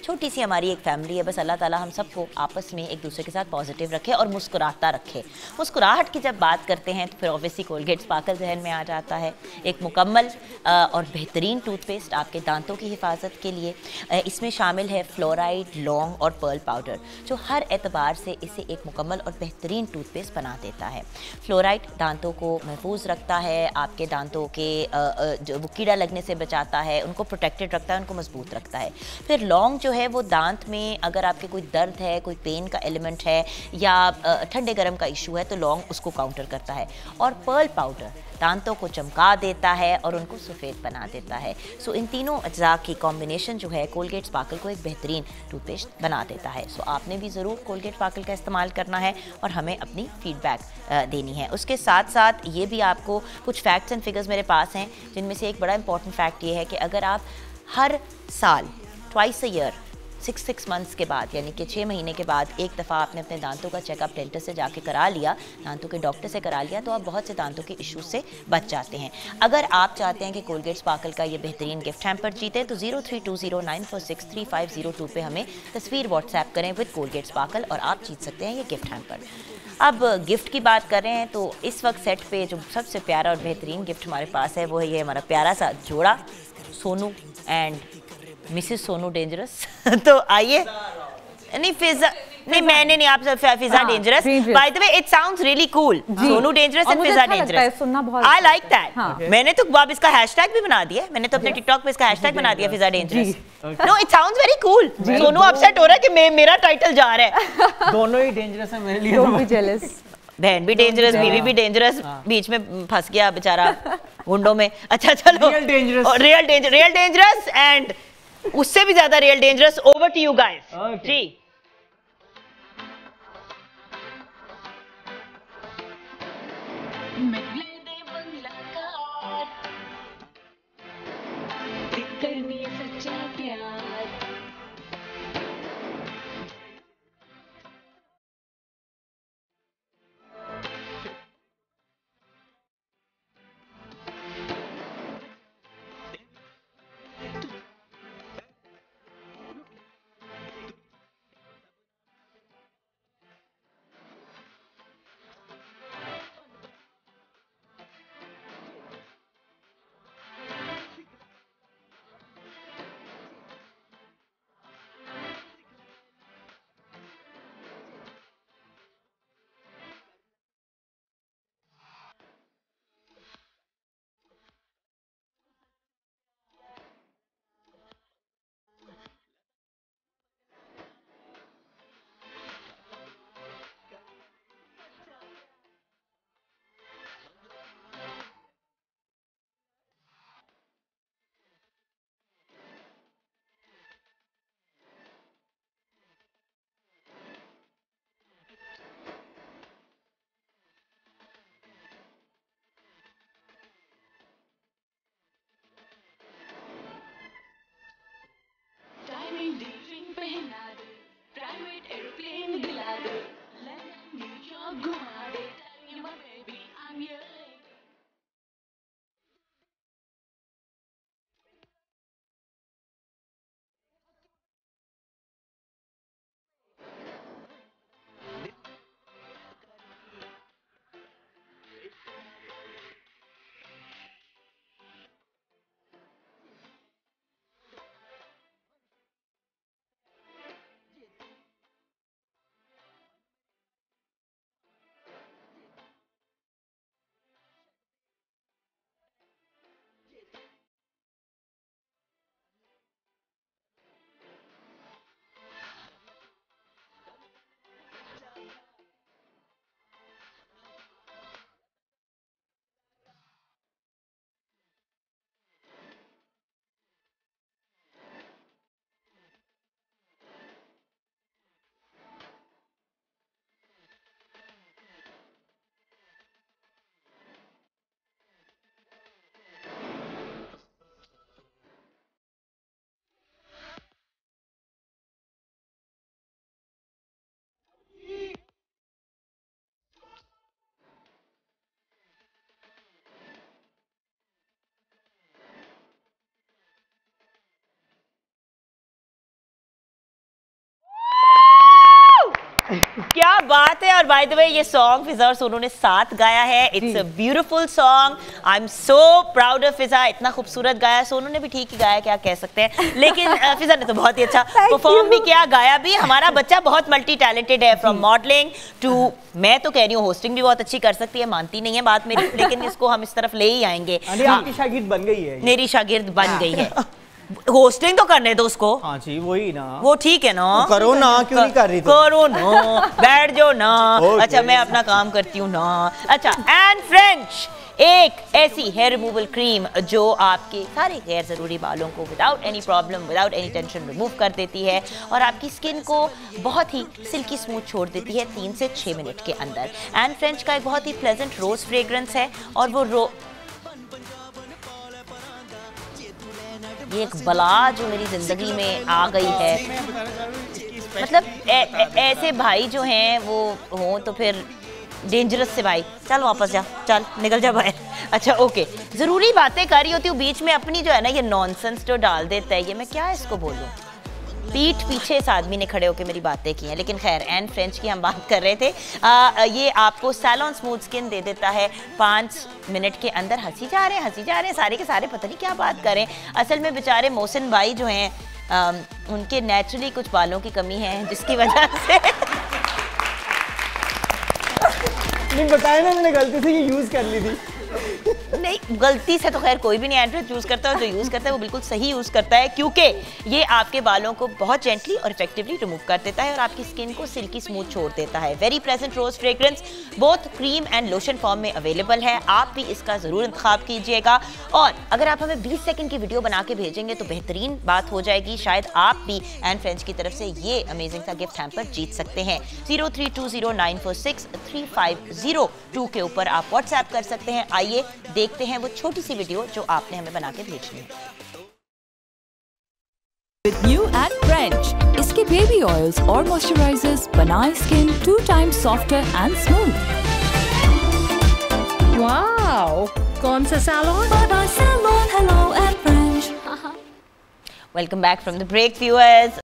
छोटी सी हमारी एक फैमिली है, बस अल्लाह ताला हम सबको आपस में एक दूसरे के साथ पॉजिटिव रखे और मुस्कुराता रखे। मुस्कुराहट की जब बात करते हैं तो फिर ऑब्वियसली कोलगेट स्पार्कल जहन में आ जाता है। एक मुकम्मल और बेहतरीन टूथपेस्ट आपके दांतों की हिफाजत के लिए। इसमें शामिल है फ्लोराइड लौंग और पर्ल पाउडर जो हर एतबार से इसे एक मुकम्मल और बेहतरीन टूथपेस्ट बना देता है। फ्लोराइड दांतों को महफूज रखता है, आपके दांतों के जो वो कीड़ा लगने से बचाता है, उनको प्रोटेक्टेड रखता है, उनको मज़बूत रखता है। फिर लौंग जो है वो दांत में अगर आपके कोई दर्द है, कोई पेन का एलिमेंट है या ठंडे गर्म का इशू है तो लौंग उसको काउंटर करता है। और पर्ल पाउडर दांतों को चमका देता है और उनको सफ़ेद बना देता है। सो इन तीनों अज्जा की कॉम्बिनेशन जो है कोलगेट स्पार्कल को एक बेहतरीन टूथपेस्ट बना देता है। सो आपने भी ज़रूर कोलगेट स्पार्कल का इस्तेमाल करना है और हमें अपनी फीडबैक देनी है। उसके साथ साथ ये भी आपको कुछ फैक्ट्स एंड फिगर्स मेरे पास हैं, जिनमें से एक बड़ा इंपॉर्टेंट फैक्ट ये है कि अगर आप हर साल twice a year six six months के बाद, यानी कि छः महीने के बाद एक दफ़ा आपने अपने दांतों का चेकअप डेंटिस्ट से जाके करा लिया, दांतों के डॉक्टर से करा लिया तो आप बहुत से दांतों के इश्यूज़ से बच जाते हैं। अगर आप चाहते हैं कि कोलगेट स्पार्कल का ये बेहतरीन गिफ्ट हैम्पर जीते तो zero three two zero nine four six three five zero two पर हमें तस्वीर व्हाट्सएप करें विद कोलगेट स्पार्कल और आप जीत सकते हैं ये गिफ्ट हैम्पर अब गिफ्ट की बात कर रहे हैं तो इस वक्त सेट पे जो सबसे प्यारा और बेहतरीन गिफ्ट हमारे पास है, वो है ये हमारा प्यारा सा जोड़ा, Sonu and Mrs Sonu dangerous तो आइए। नहीं फिजा नहीं मैंने नहीं आप सब फिजा हाँ, dangerous by the way it sounds really cool Sonu dangerous and Fiza dangerous सुनना बहुत आई लाइक दैट हाँ। मैंने तो अब इसका हैशटैग भी बना दिया मैंने तो अपने टिकटॉक पे इसका हैशटैग बना दिया Fiza dangerous no it sounds very cool Sonu upset हो रहा है कि मे- मेरा टाइटल जा रहा है। दोनों ही डेंजरस है मेरे लिए डोंट बी जेलस बहन भी डेंजरस बीवी भी डेंजरस बीच में फंस गया बेचारा गुंडों में। अच्छा चलो। Real danger real dangerous and उससे भी ज़्यादा real dangerous over to you guys. जी. बात है। और बाय द वे ये सॉन्ग फिजा और सोनू ने साथ गाया है। It's a beautiful song I am so proud of Fiza इतना खूबसूरत गाया। सोनू ने भी ठीक ही गाया क्या कह सकते हैं। लेकिन फिजा ने तो बहुत ही अच्छा परफॉर्म भी किया गाया भी। हमारा बच्चा बहुत मल्टी टैलेंटेड है फ्रॉम मॉडलिंग टू मैं तो कह रही हूँ होस्टिंग भी बहुत अच्छी कर सकती है। मानती नहीं है बात मेरी लेकिन इसको हम इस तरफ़ ले ही आएँगे। हाँ, शागिर्द बन गई है। मेरी शागिर्द बन गई है। होस्टिंग तो करने दो उसको। हाँ जी वही ना। वो ठीक है ना। तो करो ना, क्यों नहीं कर रही तो? करो ना बैठ जाओ ना। Okay. अच्छा मैं अपना काम करती हूँ ना। अच्छा एंड फ्रेंच एक ऐसी हेयर रिमूवल क्रीम जो आपके सारे गैर ज़रूरी बालों को without any problem without any tension remove कर देती है और आपकी स्किन को बहुत ही सिल्की स्मूथ छोड़ देती है तीन से छः मिनट के अंदर। एंड फ्रेंच का एक बहुत ही प्लेजेंट रोज फ्रेग्रेंस है और वो रो ये एक बला जो मेरी ज़िंदगी में आ गई है। मतलब ऐसे भाई जो हैं, वो हों तो फिर डेंजरस से भाई। चल वापस जा। चल, निकल जा भाई अच्छा ओके ज़रूरी बातें कर रही होती हूँ, बीच में अपनी जो है ना, ये नॉनसेंस जो डाल देता है, ये मैं क्या इसको बोलूँ? पीठ पीछे इस आदमी ने खड़े होकर मेरी बातें की हैं। लेकिन खैर एन फ्रेंच की हम बात कर रहे थे। आ, ये आपको सैलॉन स्मूथ स्किन दे देता है। पाँच मिनट के अंदर हँसी जा रहे हैं हँसी जा रहे हैं। सारे के सारे पता नहीं क्या बात करें। असल में बेचारे मोहसिन भाई जो हैं उनके नेचुरली कुछ बालों की कमी है जिसकी वजह से बताया ना मैंने गलती से ये यूज़ कर ली थी। नहीं, गलती से तो खैर कोई भी नहीं एंड्रॉइड यूज़ करता है जो यूज़ करता है वो बिल्कुल सही यूज़ करता है, क्योंकि ये आपके बालों को बहुत जेंटली और इफेक्टिवली रिमूव कर देता है और आपकी स्किन को सिल्की स्मूथ छोड़ देता है। Very present rose fragrance both cream and lotion form में अवेलेबल है। आप भी इसका ज़रूर इंतखाब कीजिएगा। और अगर आप हमें बीस सेकेंड की वीडियो बना के भेजेंगे तो बेहतरीन बात हो जाएगी। शायद आप भी एंड फ्रेंड्स की तरफ़ से ये अमेजिंग सा गिफ्ट हैम्पर जीत सकते हैं। ज़ीरो के ऊपर आप व्हाट्सएप कर सकते हैं। आइए देखते हैं वो छोटी सी वीडियो जो आपने हमें बना के भेजनी है। With new and French, इसके बेबी ऑयल्स और मॉइस्चराइजर्स बनाए skin two times softer and smooth wow कौन सा salon Bye Salon, hello and French. Welcome back from the break viewers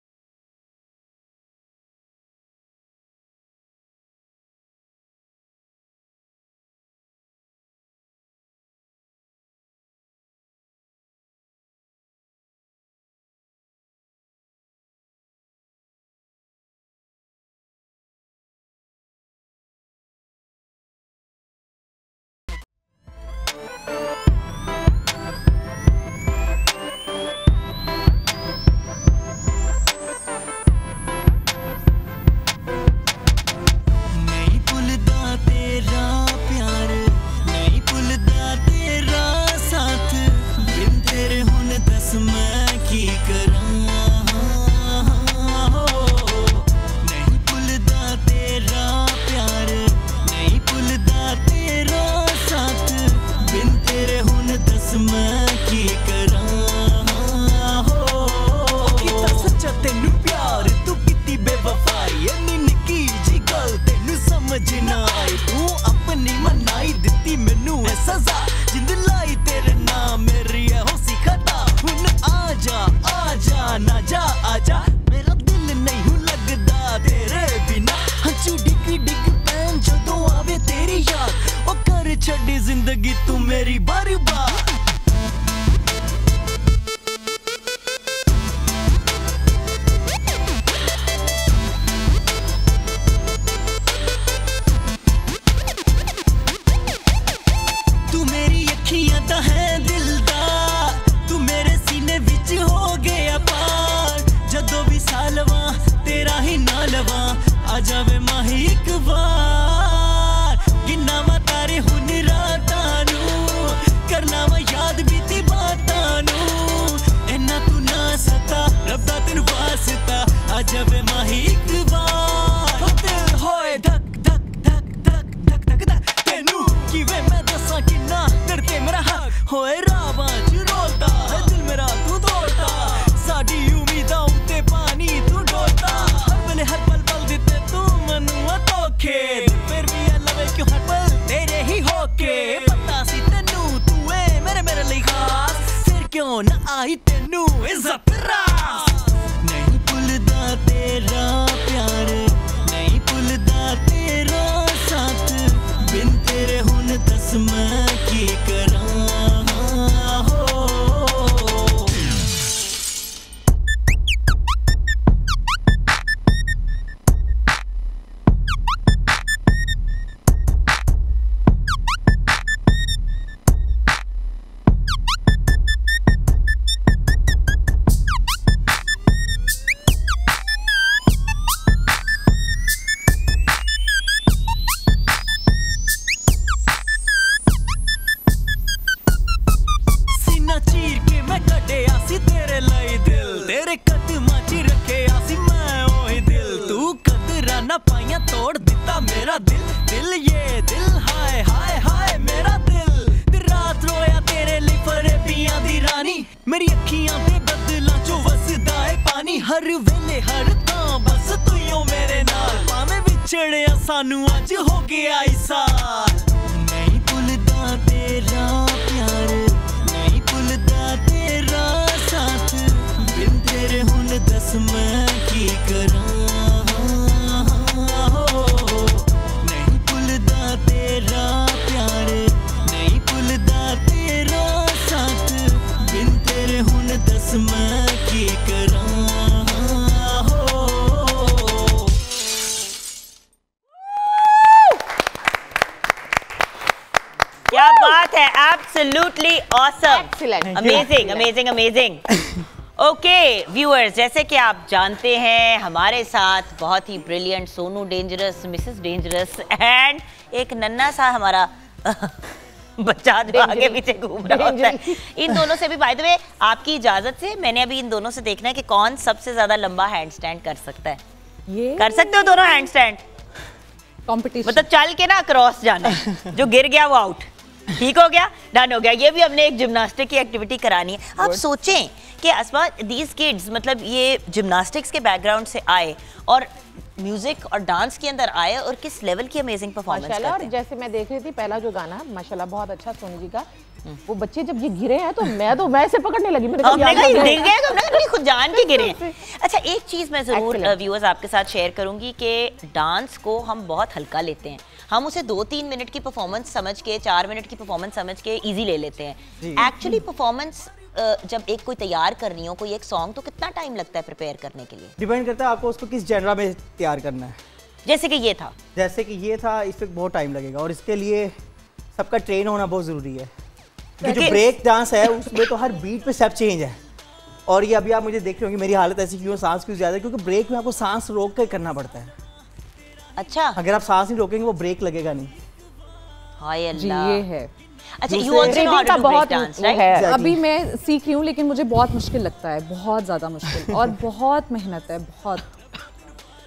amazing amazing amazing okay viewers जैसे कि आप जानते हैं हमारे साथ बहुत ही brilliant Sonu dangerous Mrs dangerous and एक नन्ना सा हमारा बच्चा जो आगे पीछे घूम रहा होता है। इन दोनों से भी बाय द वे आपकी इजाज़त से मैंने अभी इन दोनों से देखना है कि कौन सबसे ज़्यादा लंबा हैंड स्टैंड कर सकता है। ये कर सकते हो दोनों हैंड स्टैंड कंपटीशन मतलब चल के ना क्रॉस जाना। जो गिर गया वो आउट ठीक हो गया डन हो गया। ये भी हमने एक जिम्नास्टिक की एक्टिविटी करानी है। आप सोचें कि असमा दीज किड्स मतलब ये जिम्नास्टिक्स के बैकग्राउंड से आए और म्यूज़िक और डांस के अंदर आए और किस लेवल की अमेजिंग परफॉर्मेंस और करते हैं? जैसे मैं देख रही थी पहला जो गाना माशाल्लाह बहुत अच्छा सोनू जी का। वो बच्चे जब ये गिरे हैं तो मैं तो मैं ऐसे पकड़ने लगी मैंने कहा गिर गए तो कहा खुद जान के गिरे हैं। अच्छा एक चीज़ मैं ज़रूर व्यूअर्स आपके साथ शेयर करूँगी कि डांस को हम बहुत हल्का लेते हैं। हम उसे दो तीन मिनट की परफॉर्मेंस समझ के चार मिनट की परफॉर्मेंस समझ के इजी ले लेते हैं। एक्चुअली परफॉर्मेंस जब एक कोई तैयार करनी हो कोई एक सॉन्ग तो कितना टाइम लगता है प्रिपेयर करने के लिए? डिपेंड करता है आपको उसको किस जनरा में तैयार करना है। जैसे कि ये था। जैसे कि ये था इस पे बहुत टाइम लगेगा। और इसके लिए सबका ट्रेन होना बहुत ज़रूरी है। क्योंकि जो ब्रेक डांस है उसमें तो हर बीट पे स्टेप चेंज है। और ये अभी आप मुझे देख रहे होंगे मेरी हालत ऐसी क्यों सांस क्यों ज़्यादा क्योंकि ब्रेक में आपको सांस रोक कर करना पड़ता है। अच्छा। अगर आप सांस नहीं रोकेंगे वो ब्रेक लगेगा नहीं। हाय अल्लाह। ये है। अच्छा यू दूसरे- आल्सो नो का बहुत डांस राइट है। Exactly. अभी मैं सीख रही हूँ लेकिन मुझे बहुत मुश्किल लगता है बहुत ज़्यादा मुश्किल। और बहुत मेहनत है बहुत।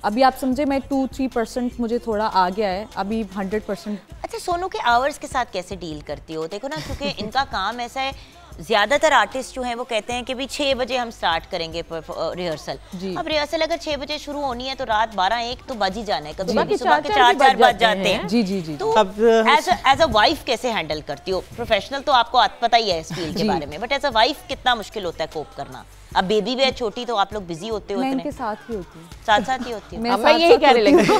अभी आप समझे मैं टू थ्री परसेंट मुझे थोड़ा आ गया है। अभी हंड्रेड परसेंट अच्छा सोनू के आवर्स के साथ कैसे डील करती हो? देखो ना क्योंकि इनका काम ऐसा है ज़्यादातर आर्टिस्ट जो हैं वो कहते हैं कि भी छः बजे हम स्टार्ट करेंगे रिहर्सल अब रिहर्सल अगर छः बजे शुरू होनी है तो रात बारह एक तो बज ही जाना है कभी सुबह के सुबह के चार-चार चार चार बज जाते हैं। जी जी जी तो एज एज अ वाइफ कैसे हैंडल करती हो? प्रोफेशनल तो आपको पता ही है इस फ़ील्ड के बारे में बट एज अ वाइफ कितना मुश्किल होता है कोप करना? अब बेबी भी है छोटी तो आप लोग बिज़ी होते हो इतने। इनके साथ ही होती है। साथ साथ ही होती हो। मैं मैं यही कह रही हूँ।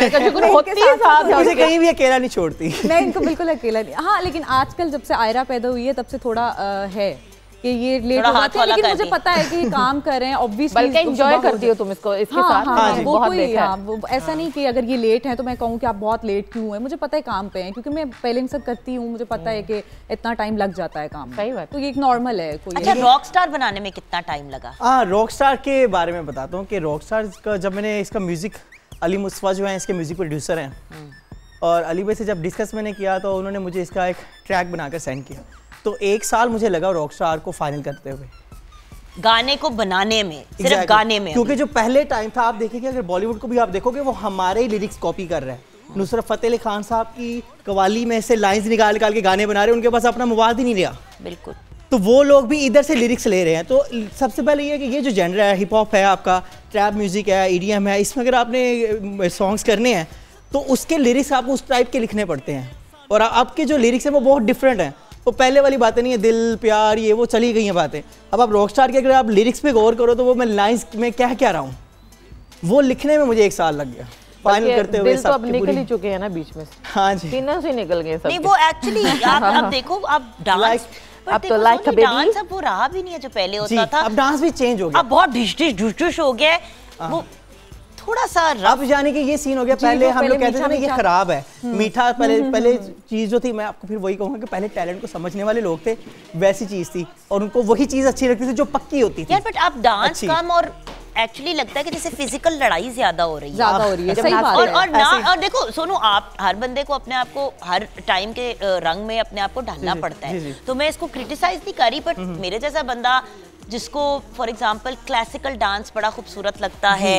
है। हूँ। मुझे कहीं भी अकेला नहीं छोड़ती। मैं इनको बिल्कुल अकेला नहीं हाँ लेकिन आजकल जब से आयरा पैदा हुई है तब से थोड़ा है। कि ये लेट हो जाते हैं लेकिन मुझे पता है कि ये काम कर रहे हैं ऑब्वियसली बल्कि एंजॉय करती हो तुम इसको इसके हाँ, साथ हाँ, मैंने वो बहुत कोई देखा है। हाँ, वो ऐसा हाँ. नहीं कि अगर ये लेट है तो मैं कहूँ कि आप बहुत लेट क्यों है मुझे पता है काम पे हैं क्योंकि मैं पहले से करती हूँ मुझे पता है कि इतना टाइम लग जाता है काम। सही बात। तो ये एक नॉर्मल है कोई अच्छा रॉक स्टार बनाने में कितना टाइम लगा हाँ रॉक स्टार के बारे में बताता हूँ कि रॉक स्टार का जब मैंने इसका म्यूज़िक अली मुस्तफ़ा जो है इसके म्यूज़िक प्रोड्यूसर हैं और अली भाई से जब डिस्कस मैंने किया तो उन्होंने मुझे इसका एक ट्रैक बनाकर सेंड किया तो एक साल मुझे लगा रॉक स्टार को फाइनल करते हुए। गाने को बनाने में सिर्फ़ Exactly. गाने में क्योंकि जो पहले टाइम था आप देखेंगे अगर बॉलीवुड को भी आप देखोगे वो हमारे ही लिरिक्स कॉपी कर रहे हैं। नुसरत फतेह अली खान साहब की कवाली में से लाइंस निकाल निकाल के गाने बना रहे हैं उनके पास अपना मवाद ही नहीं रहा बिल्कुल। तो वो लोग भी इधर से लिरिक्स ले रहे हैं। तो सबसे पहले ये है कि ये जो जेनर है हिप हॉप है आपका ट्रैप म्यूज़िक है ईडीएम है इसमें अगर आपने सॉन्ग्स करने हैं तो उसके लिरिक्स आपको उस टाइप के लिखने पड़ते हैं। और आपके जो लिरिक्स हैं वो बहुत डिफरेंट हैं। वो पहले वाली बातें नहीं है दिल प्यार ये वो चली गई हैं बातें। अब आप रॉक स्टार के अगर आप लिरिक्स पे गौर करो तो वो मैं लाइन्स में क्या क्या रहा हूँ? वो लिखने में मुझे एक साल लग गया। फाइनल करते हुए तो अब निकल ही चुके हैं ना बीच में हाँ जी। तीनों से निकल गए सब नहीं वो एक्चुअली आप अब देखो आप डांस अब तो like डांस अब वो रहा भी नहीं है जो पहले होता था। अब डांस भी चेंज हो गया। अब बहुत डिश डिश डुश डुश हो। गया है। वो थोड़ा सा रफ अब यानी कि ये सीन हो गया। पहले हम लोग कहते थे ना ये खराब है। मीठा पहले पहले चीज़ जो थी मैं आपको फिर वही कहूँगा कि पहले टैलेंट को समझने वाले लोग थे वैसी चीज़ थी और उनको वही चीज़ अच्छी लगती थी जो पक्की होती थी। बट अब डांस। कम और एक्चुअली लगता है कि जैसे फ़िज़िकल लड़ाई ज़्यादा हो रही है। ज़्यादा हो रही है सही बात और और ना और देखो सोनू आप हर बंदे को अपने आप को हर टाइम के रंग में अपने आप को ढालना पड़ता है। तो मैं इसको क्रिटिसाइज नहीं कर रही बट मेरे जैसा बंदा जिसको फॉर एग्जांपल क्लासिकल डांस बड़ा खूबसूरत लगता है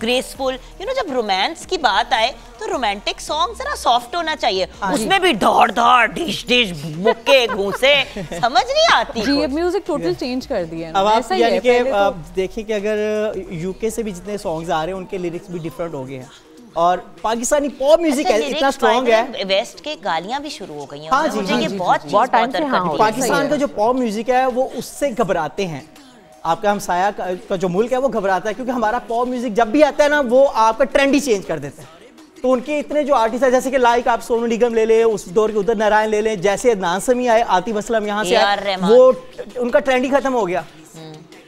ग्रेसफुल यू नो जब रोमांस की बात आए तो रोमांटिक सॉन्ग जरा सॉफ्ट होना चाहिए। हाँ, उसमें भी दौड़ दौड़ डिश डिश मुक्के घूसे समझ नहीं आती जी ये म्यूज़िक टोटल चेंज कर दिया है। अब आप यानी कि तो- आप देखिए कि अगर यूके से भी जितने सॉन्ग्स आ रहे हैं उनके लिरिक्स भी डिफरेंट हो गए हैं। और पाकिस्तानी पॉप म्यूज़िक अच्छा, है इतना स्ट्रॉन्ग है। वेस्ट के गालियाँ भी शुरू हो गई हैं। हाँ जी, मुझे हाँ ये बहुत बहुत टाइम से हाँ हो है। है। पाकिस्तान का जो पॉप म्यूज़िक है वो उससे घबराते हैं। आपका हमसाया का, का जो मुल्क है वो घबराता है क्योंकि हमारा पॉप म्यूज़िक जब भी आता है ना वो आपका ट्रेंड ही चेंज कर देता है। तो उनके इतने जो आर्टिस्ट है जैसे कि लाइक आप सोनू निगम ले लें उस दौर के उधर नारायण ले लें जैसे नासमी आए आतिफ असलम यहाँ से आए वो उनका ट्रेंड ही खत्म हो गया।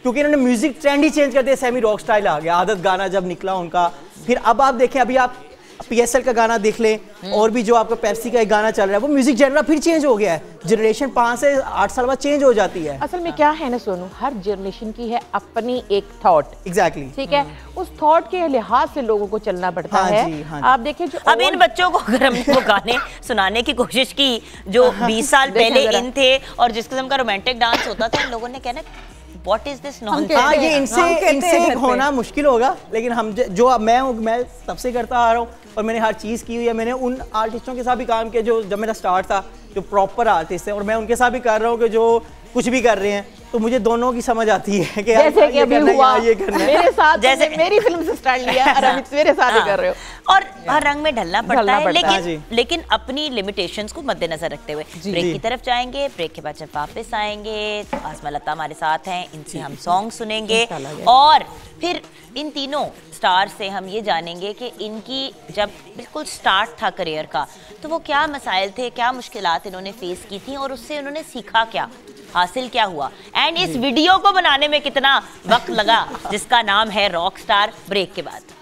क्योंकि इन्होंने म्यूज़िक ट्रेंड ही चेंज कर दिया सेमी रॉक स्टाइल आ गया आदत गाना जब निकला उनका फिर अब आप देखें अभी आप पीएसएल का गाना देख लें और भी जो आपका पेप्सी का एक गाना चल रहा है वो म्यूज़िक जनरा फिर चेंज हो गया है। जनरेशन पाँच से आठ साल बाद चेंज हो जाती है। असल में क्या है ना सोनू हर जनरेशन की है अपनी एक थॉट एग्जैक्टली ठीक है? उस थॉट के लिहाज से लोगों को चलना पड़ता हाँ है। जी, हाँ जी। आप देखिए जो अब इन बच्चों को अगर हमने वो गाने सुनाने की कोशिश की जो 20 साल पहले इन थे और जिस किस्म का रोमांटिक डांस होता था इन लोगों ने कहना व्हाट इज़ दिस नॉन कहते हाँ ये इनसे इनसे होना मुश्किल होगा लेकिन हम जो अब मैं हूँ मैं तब से करता आ रहा हूँ और मैंने हर चीज़ की हुई है मैंने उन आर्टिस्टों के साथ भी काम किया जो जब मेरा स्टार्ट था जो प्रॉपर आर्टिस्ट है और मैं उनके साथ भी कर रहा हूँ कि जो कुछ भी कर रहे हैं तो मुझे दोनों की समझ आती है कि जैसे कि ये अभी करना हुआ ये करना है। मेरे साथ जैसे- मेरी फ़िल्म से स्टार्ट लिया और अभी मेरे साथ ही कर रहे हो। और हर रंग में ढलना पड़ता है पड़ता है, लेकिन हाँ लेकिन अपनी लिमिटेशंस को मद्देनजर रखते हुए। ब्रेक की तरफ़ जाएँगे ब्रेक के बाद जब वापस आएँगे तो आसमा लता हमारे साथ हैं इनसे हम सॉन्ग। सुनेंगे और फिर इन तीनों स्टार से हम ये जानेंगे कि इनकी जब बिल्कुल स्टार्ट था करियर का तो वो क्या मसाइल थे क्या मुश्किलात इन्होंने फेस की थी और उससे उन्होंने सीखा क्या? हासिल क्या हुआ? एंड इस वीडियो को बनाने में कितना वक्त लगा, जिसका नाम है रॉक स्टार ब्रेक के बाद।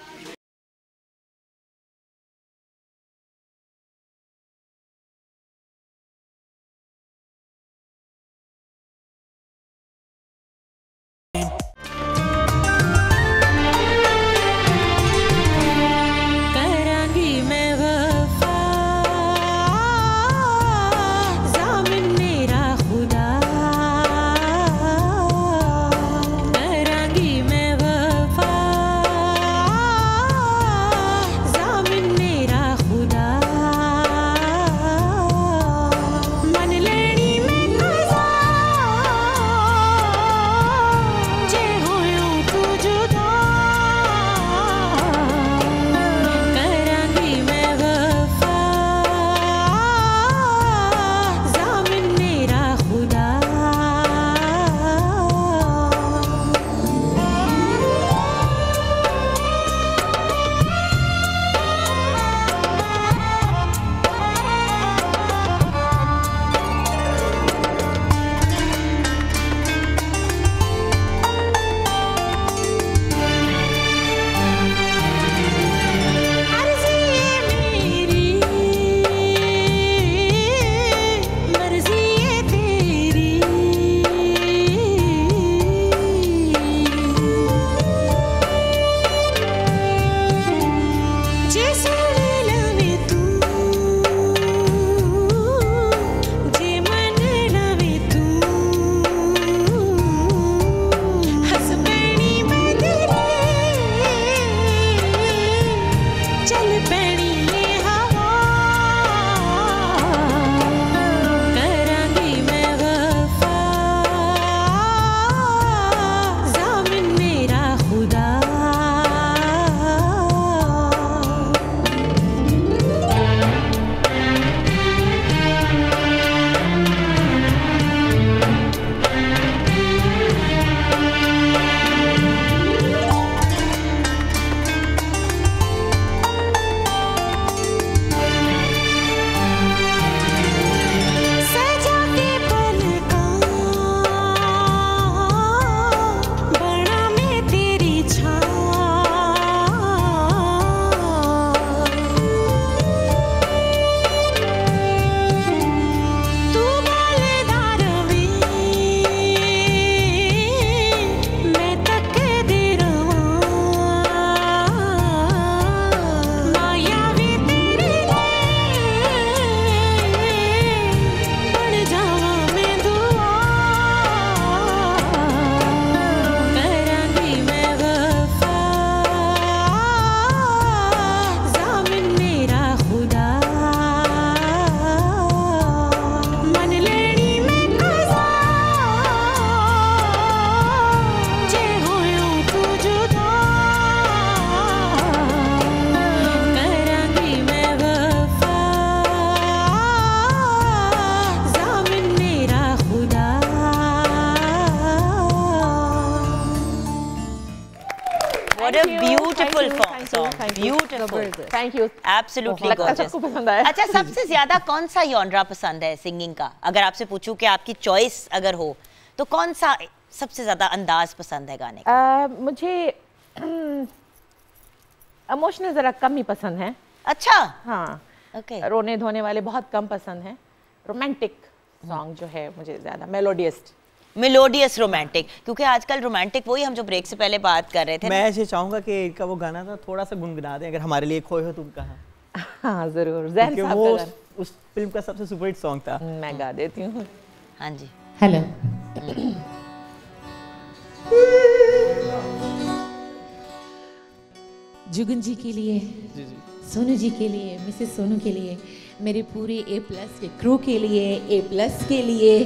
थैंक यू एब्सोल्युटली गॉर्जियस सबको पसंद आया अच्छा सबसे ज़्यादा कौन सा जॉनरा पसंद है सिंगिंग का? अगर आपसे पूछूँ कि आपकी चॉइस अगर हो तो कौन सा सबसे ज़्यादा अंदाज पसंद है गाने का? आ, मुझे इमोशनल जरा कम ही पसंद है। अच्छा? हाँ। ओके रोने धोने वाले बहुत कम पसंद हैं। रोमांटिक सॉन्ग जो है मुझे ज़्यादा मेलोडियस मेलोडियस रोमांटिक क्योंकि आजकल रोमांटिक वही हम जो ब्रेक से पहले बात कर रहे थे मैं ऐसे चाहूँगा कि इनका वो गाना था थोड़ा सा गुनगुना दें अगर हमारे लिए खोए हो तुम कहाँ। हाँ ज़रूर क्योंकि साहब वो उस, उस फ़िल्म का सबसे सुपरहिट सॉन्ग था। मैं गा देती हूँ। हाँ जी। हेलो जुगन जी के लिए सोनू जी के लिए मिसेस सोनू के लिए मेरे पूरे ए प्लस के क्रू के लिए ए प्लस के लिए।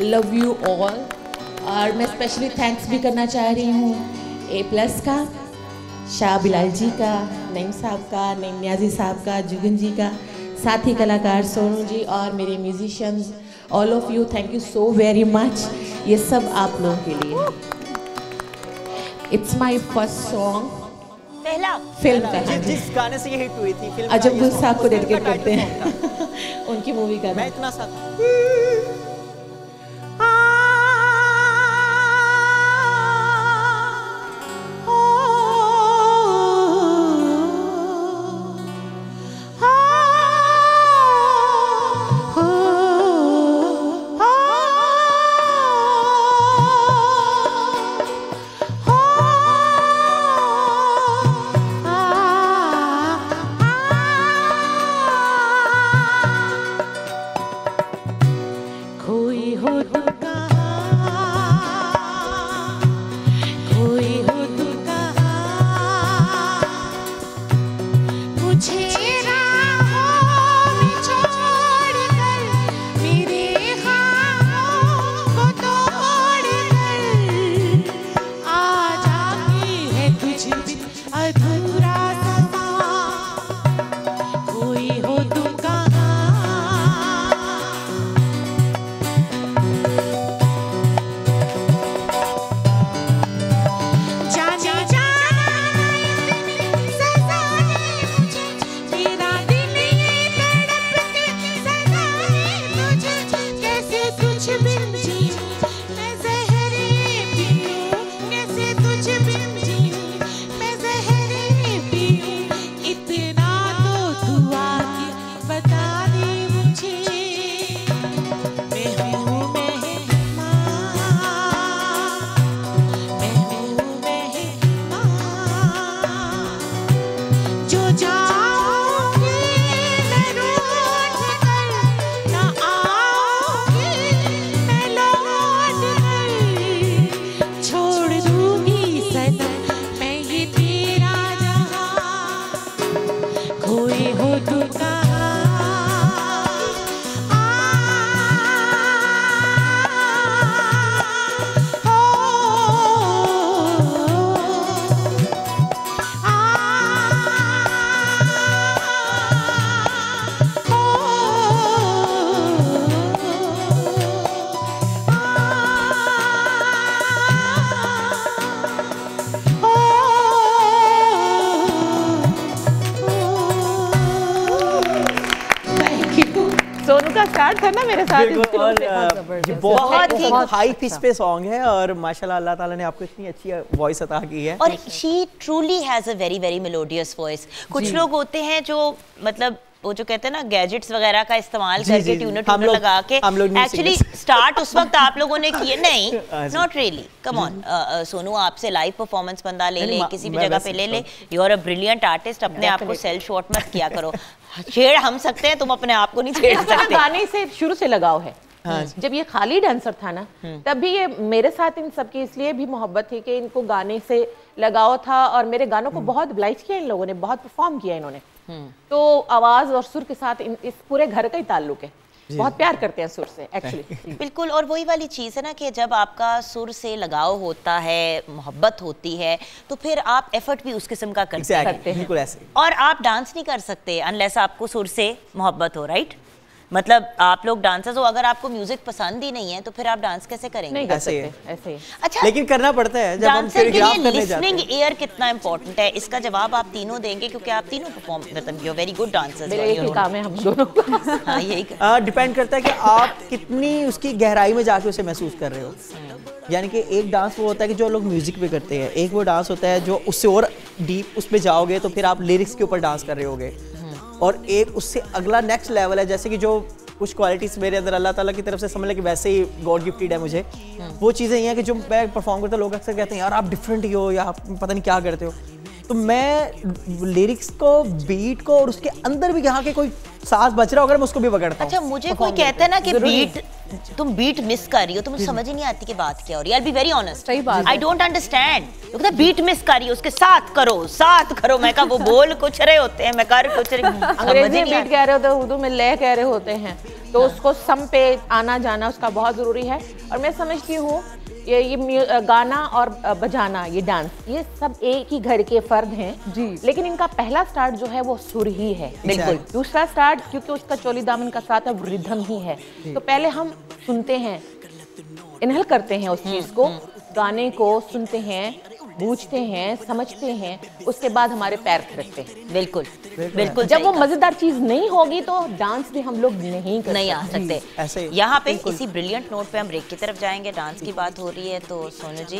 लव यू ऑल और मैं स्पेशली थैंक्स भी करना चाह रही हूँ ए प्लस का शाह बिलाल जी का नईम साहब का नईम न्याजी साहब का जुगन जी का साथी कलाकार सोनू जी और मेरे musicians all of you thank you so very much ये सब आप लोगों के लिए इट्स माई फ़र्स्ट सॉन्ग पहला। फ़िल्म का जिस, जिस गाने से ये हिट हुई थी फ़िल्म अजब गुल साहब को डेडिकेट करते। हैं। उनकी मूवी का मैं इतना सा खोए हो तू बहुत ही हाई। पिच पे सॉन्ग है और माशाल्लाह अल्लाह ताला ने आपको इतनी अच्छी वॉइस अता की है। और she truly has a very very melodious voice कुछ लोग होते हैं जो मतलब वो जो कहते हैं ना गैजेट्स वगैरह का इस्तेमाल करके। ट्यूनर ट्यूनर लगा के एक्चुअली स्टार्ट उस वक्त आप लोगों ने किए। नहीं not really come on Sonu आपसे लाइव परफॉर्मेंस बंदा ले ले किसी भी जगह पे ले ले। तो- you are a brilliant artist अपने आप को सेल शॉर्ट मत किया करो। छेड़ हम सकते हैं तुम अपने आप को नहीं छेड़ सकते। गाने से शुरू से लगाव है। हाँ जब ये खाली डांसर था ना तब भी ये मेरे साथ इन सबकी इसलिए भी मोहब्बत थी कि इनको गाने से लगाव था और मेरे गानों को बहुत ब्लाइज किया इन लोगों ने बहुत परफॉर्म किया इन्होंने। तो आवाज़ और सुर के साथ इन, इस पूरे घर का ही ताल्लुक है। बहुत प्यार करते हैं सुर से एक्चुअली बिल्कुल और वही वाली चीज़ है ना कि जब आपका सुर से लगाव होता है मोहब्बत होती है तो फिर आप एफर्ट भी उस किस्म का कर सकते हैं। बिल्कुल ऐसे और आप डांस नहीं कर सकते अनलेस आपको सुर से मोहब्बत हो राइट मतलब आप लोग डांसर्स हो अगर आपको म्यूज़िक पसंद ही नहीं है तो फिर आप डांस कैसे करेंगे? नहीं ऐसे ही सकते ऐसे ही अच्छा लेकिन करना पड़ता है जब हम डांसर के कोरियोग्राफ लिए करने जाते लिसनिंग हैं। एयर कितना इंपॉर्टेंट है? इसका जवाब आप तीनों देंगे क्योंकि आप तीनों परफॉर्म मतलब यू वेरी गुड डांसर्स मेरा एक ही काम है हम दोनों का। हाँ यही डिपेंड करता है कि आप कितनी उसकी गहराई में जाके उसे महसूस कर रहे हो। यानी कि एक डांस वो होता है कि जो लोग म्यूज़िक पे करते हैं। एक वो डांस होता है जो उससे और डीप उस पर जाओगे तो फिर आप लिरिक्स के ऊपर डांस कर रहे होगे। और एक उससे अगला नेक्स्ट लेवल है जैसे कि जो कुछ क्वालिटीज मेरे अंदर अल्लाह ताला की तरफ़ से समझ लें कि वैसे ही गॉड गिफ्टेड है मुझे। वो चीज़ें ये हैं कि जो मैं परफॉर्म करता हूँ लोग अक्सर कहते हैं यार आप डिफरेंट ही हो या आप पता नहीं क्या करते हो। तो मैं लिरिक्स को बीट को और उसके अंदर भी यहाँ के कोई सांस बच रहा होगा मैं उसको भी पकड़ता अच्छा मुझे कोई कहता है ना कि बीट तुम बीट मिस कर रही हो तो मुझे समझ ही नहीं आती कि बात क्या हो रही है। बी वेरी ऑनेस्ट सही बात आई डोंट अंडरस्टैंड कहता बीट मिस कर रही हो उसके साथ करो साथ करो। मैं कहा वो बोल कुछ रहे होते हैं मैं कर कुछ रही अंग्रेज़ी बीट कह रहे होते हैं उर्दू में लय कह रहे होते हैं। तो उसको सम पे आना जाना उसका बहुत ज़रूरी है। और मैं समझती हूँ ये ये गाना और बजाना ये डांस ये सब एक ही घर के फर्द हैं। जी। लेकिन इनका पहला स्टार्ट जो है वो सुर ही है बिल्कुल। दूसरा स्टार्ट क्योंकि उसका चोली दामन का साथ है रिधम ही है। तो पहले हम सुनते हैं इनहल करते हैं उस चीज़ को गाने को सुनते हैं। बूझते हैं समझते हैं उसके बाद हमारे पैर थिरकते हैं। बिल्कुल बिल्कुल। जब वो मज़ेदार चीज़ नहीं होगी तो डांस भी हम लोग नहीं कर नहीं आ सकते। ही। यहाँ पे इसी ब्रिलियंट नोट पे हम ब्रेक की तरफ़ जाएँगे। डांस की बात हो रही है तो सोनू जी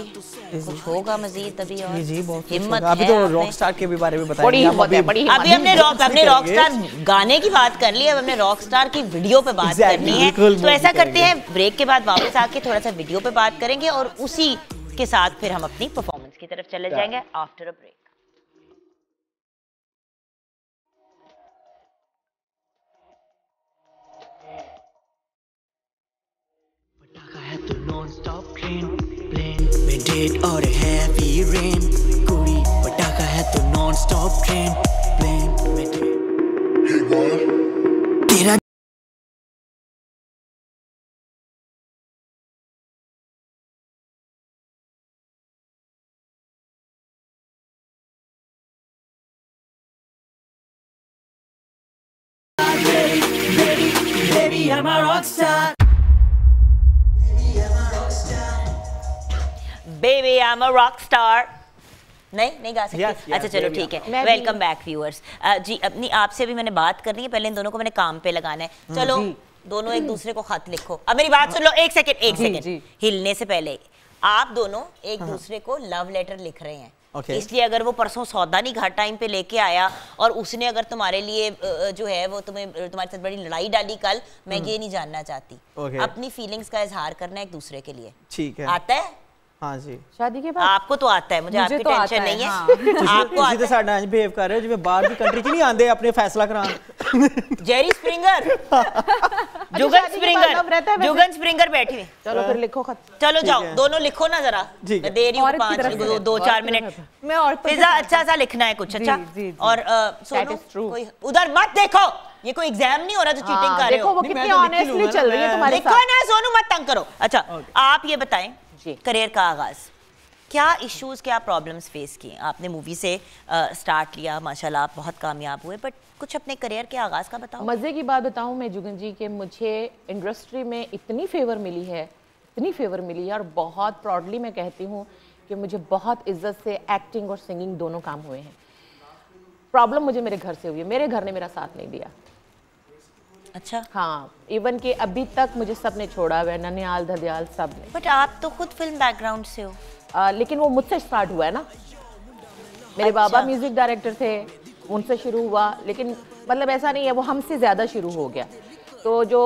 कुछ होगा मजीद अभी और जी बहुत हिम्मत अभी तो रॉक स्टार के भी बारे में अभी- बड़ी अभी हमने रॉक हमने रॉक स्टार गाने की बात कर ली अब हमने रॉक स्टार की वीडियो पे बात करनी है। तो ऐसा करते हैं ब्रेक के बाद वापस आके थोड़ा सा वीडियो पे बात करेंगे और उसी के साथ फिर हम अपनी परफॉर्मेंस की तरफ़ चले जाएँगे आफ्टर अ ब्रेक पटाखा है तो नॉन स्टॉप ट्रेन प्लेन में डेट और हैवी रेन कुड़ी पटाखा है तो नॉन स्टॉप ट्रेन प्लेन में डेट तेरा Baby, I'm a rock star. I am a rock star नहीं नहीं गा सकते। Yes, yes, अच्छा चलो ठीक है। वेलकम बैक व्यूअर्स जी अपनी आपसे भी मैंने बात करनी है। पहले इन दोनों को मैंने काम पे लगाना है। चलो दोनों एक दूसरे को खत लिखो। अब मेरी बात सुन लो। एक सेकंड एक सेकंड हिलने से पहले आप दोनों एक दूसरे को लव लेटर लिख रहे हैं। okay. इसलिए अगर वो परसों सौदा नहीं घर टाइम पे लेके आया और उसने अगर तुम्हारे लिए जो है वो तुम्हें तुम्हारे साथ बड़ी लड़ाई डाली कल मैं हम्म। ये नहीं जानना चाहती। Okay. अपनी फीलिंग्स का इजहार करना एक दूसरे के लिए। ठीक है। आता है? हाँ जी। शादी के बाद? आपको तो आता है मुझे, मुझे आपकी तो टेंशन नहीं है, हाँ। आपको आता है। साडा बिहेव कर रहे हो जिवें बाहर की कंट्री च नहीं आंदे अपने फैसला करा जेरी स्प्रिंगर। जुगन रहता है स्प्रिंगर जुगन स्प्रिंगर बैठी हुई। चलो फिर लिखो खत। चलो जाओ दोनों लिखो ना जरा। मैं दे रही हूँ पाँच दो, चार मिनट। मैं औरतों पिज्जा अच्छा सा लिखना है कुछ अच्छा। और सोनू उधर मत देखो। ये कोई एग्ज़ाम नहीं हो रहा जो चीटिंग हाँ, कर रहे देखो हो। वो कितनी मैं तो ऑनेस्टली चल रही है तुम्हारे साथ। ना सोनू मत तंग करो। अच्छा आप ये बताएँ करियर का आगाज़। क्या इश्यूज़ क्या प्रॉब्लम्स फेस किए? आपने मूवी से स्टार्ट लिया माशाल्लाह आप बहुत कामयाब हुए बट कुछ अपने करियर के आगाज़ का बताओ। मज़े की बात बताऊँ मैं जुगन जी कि मुझे इंडस्ट्री में इतनी फेवर मिली है इतनी फेवर मिली है और बहुत प्राउडली मैं कहती हूँ कि मुझे बहुत इज़्ज़त से एक्टिंग और सिंगिंग दोनों काम हुए हैं। प्रॉब्लम मुझे मेरे घर से हुई है। मेरे घर ने मेरा साथ नहीं दिया। अच्छा। हाँ इवन कि अभी तक मुझे सबने छोड़ा हुआ है ननियाल धदियाल सबने। बट आप तो खुद फ़िल्म बैकग्राउंड से हो। आ, लेकिन वो मुझसे स्टार्ट हुआ है ना। मेरे अच्छा। बाबा म्यूज़िक डायरेक्टर थे। उनसे शुरू हुआ लेकिन मतलब ऐसा नहीं है वो हमसे ज़्यादा शुरू हो गया। तो जो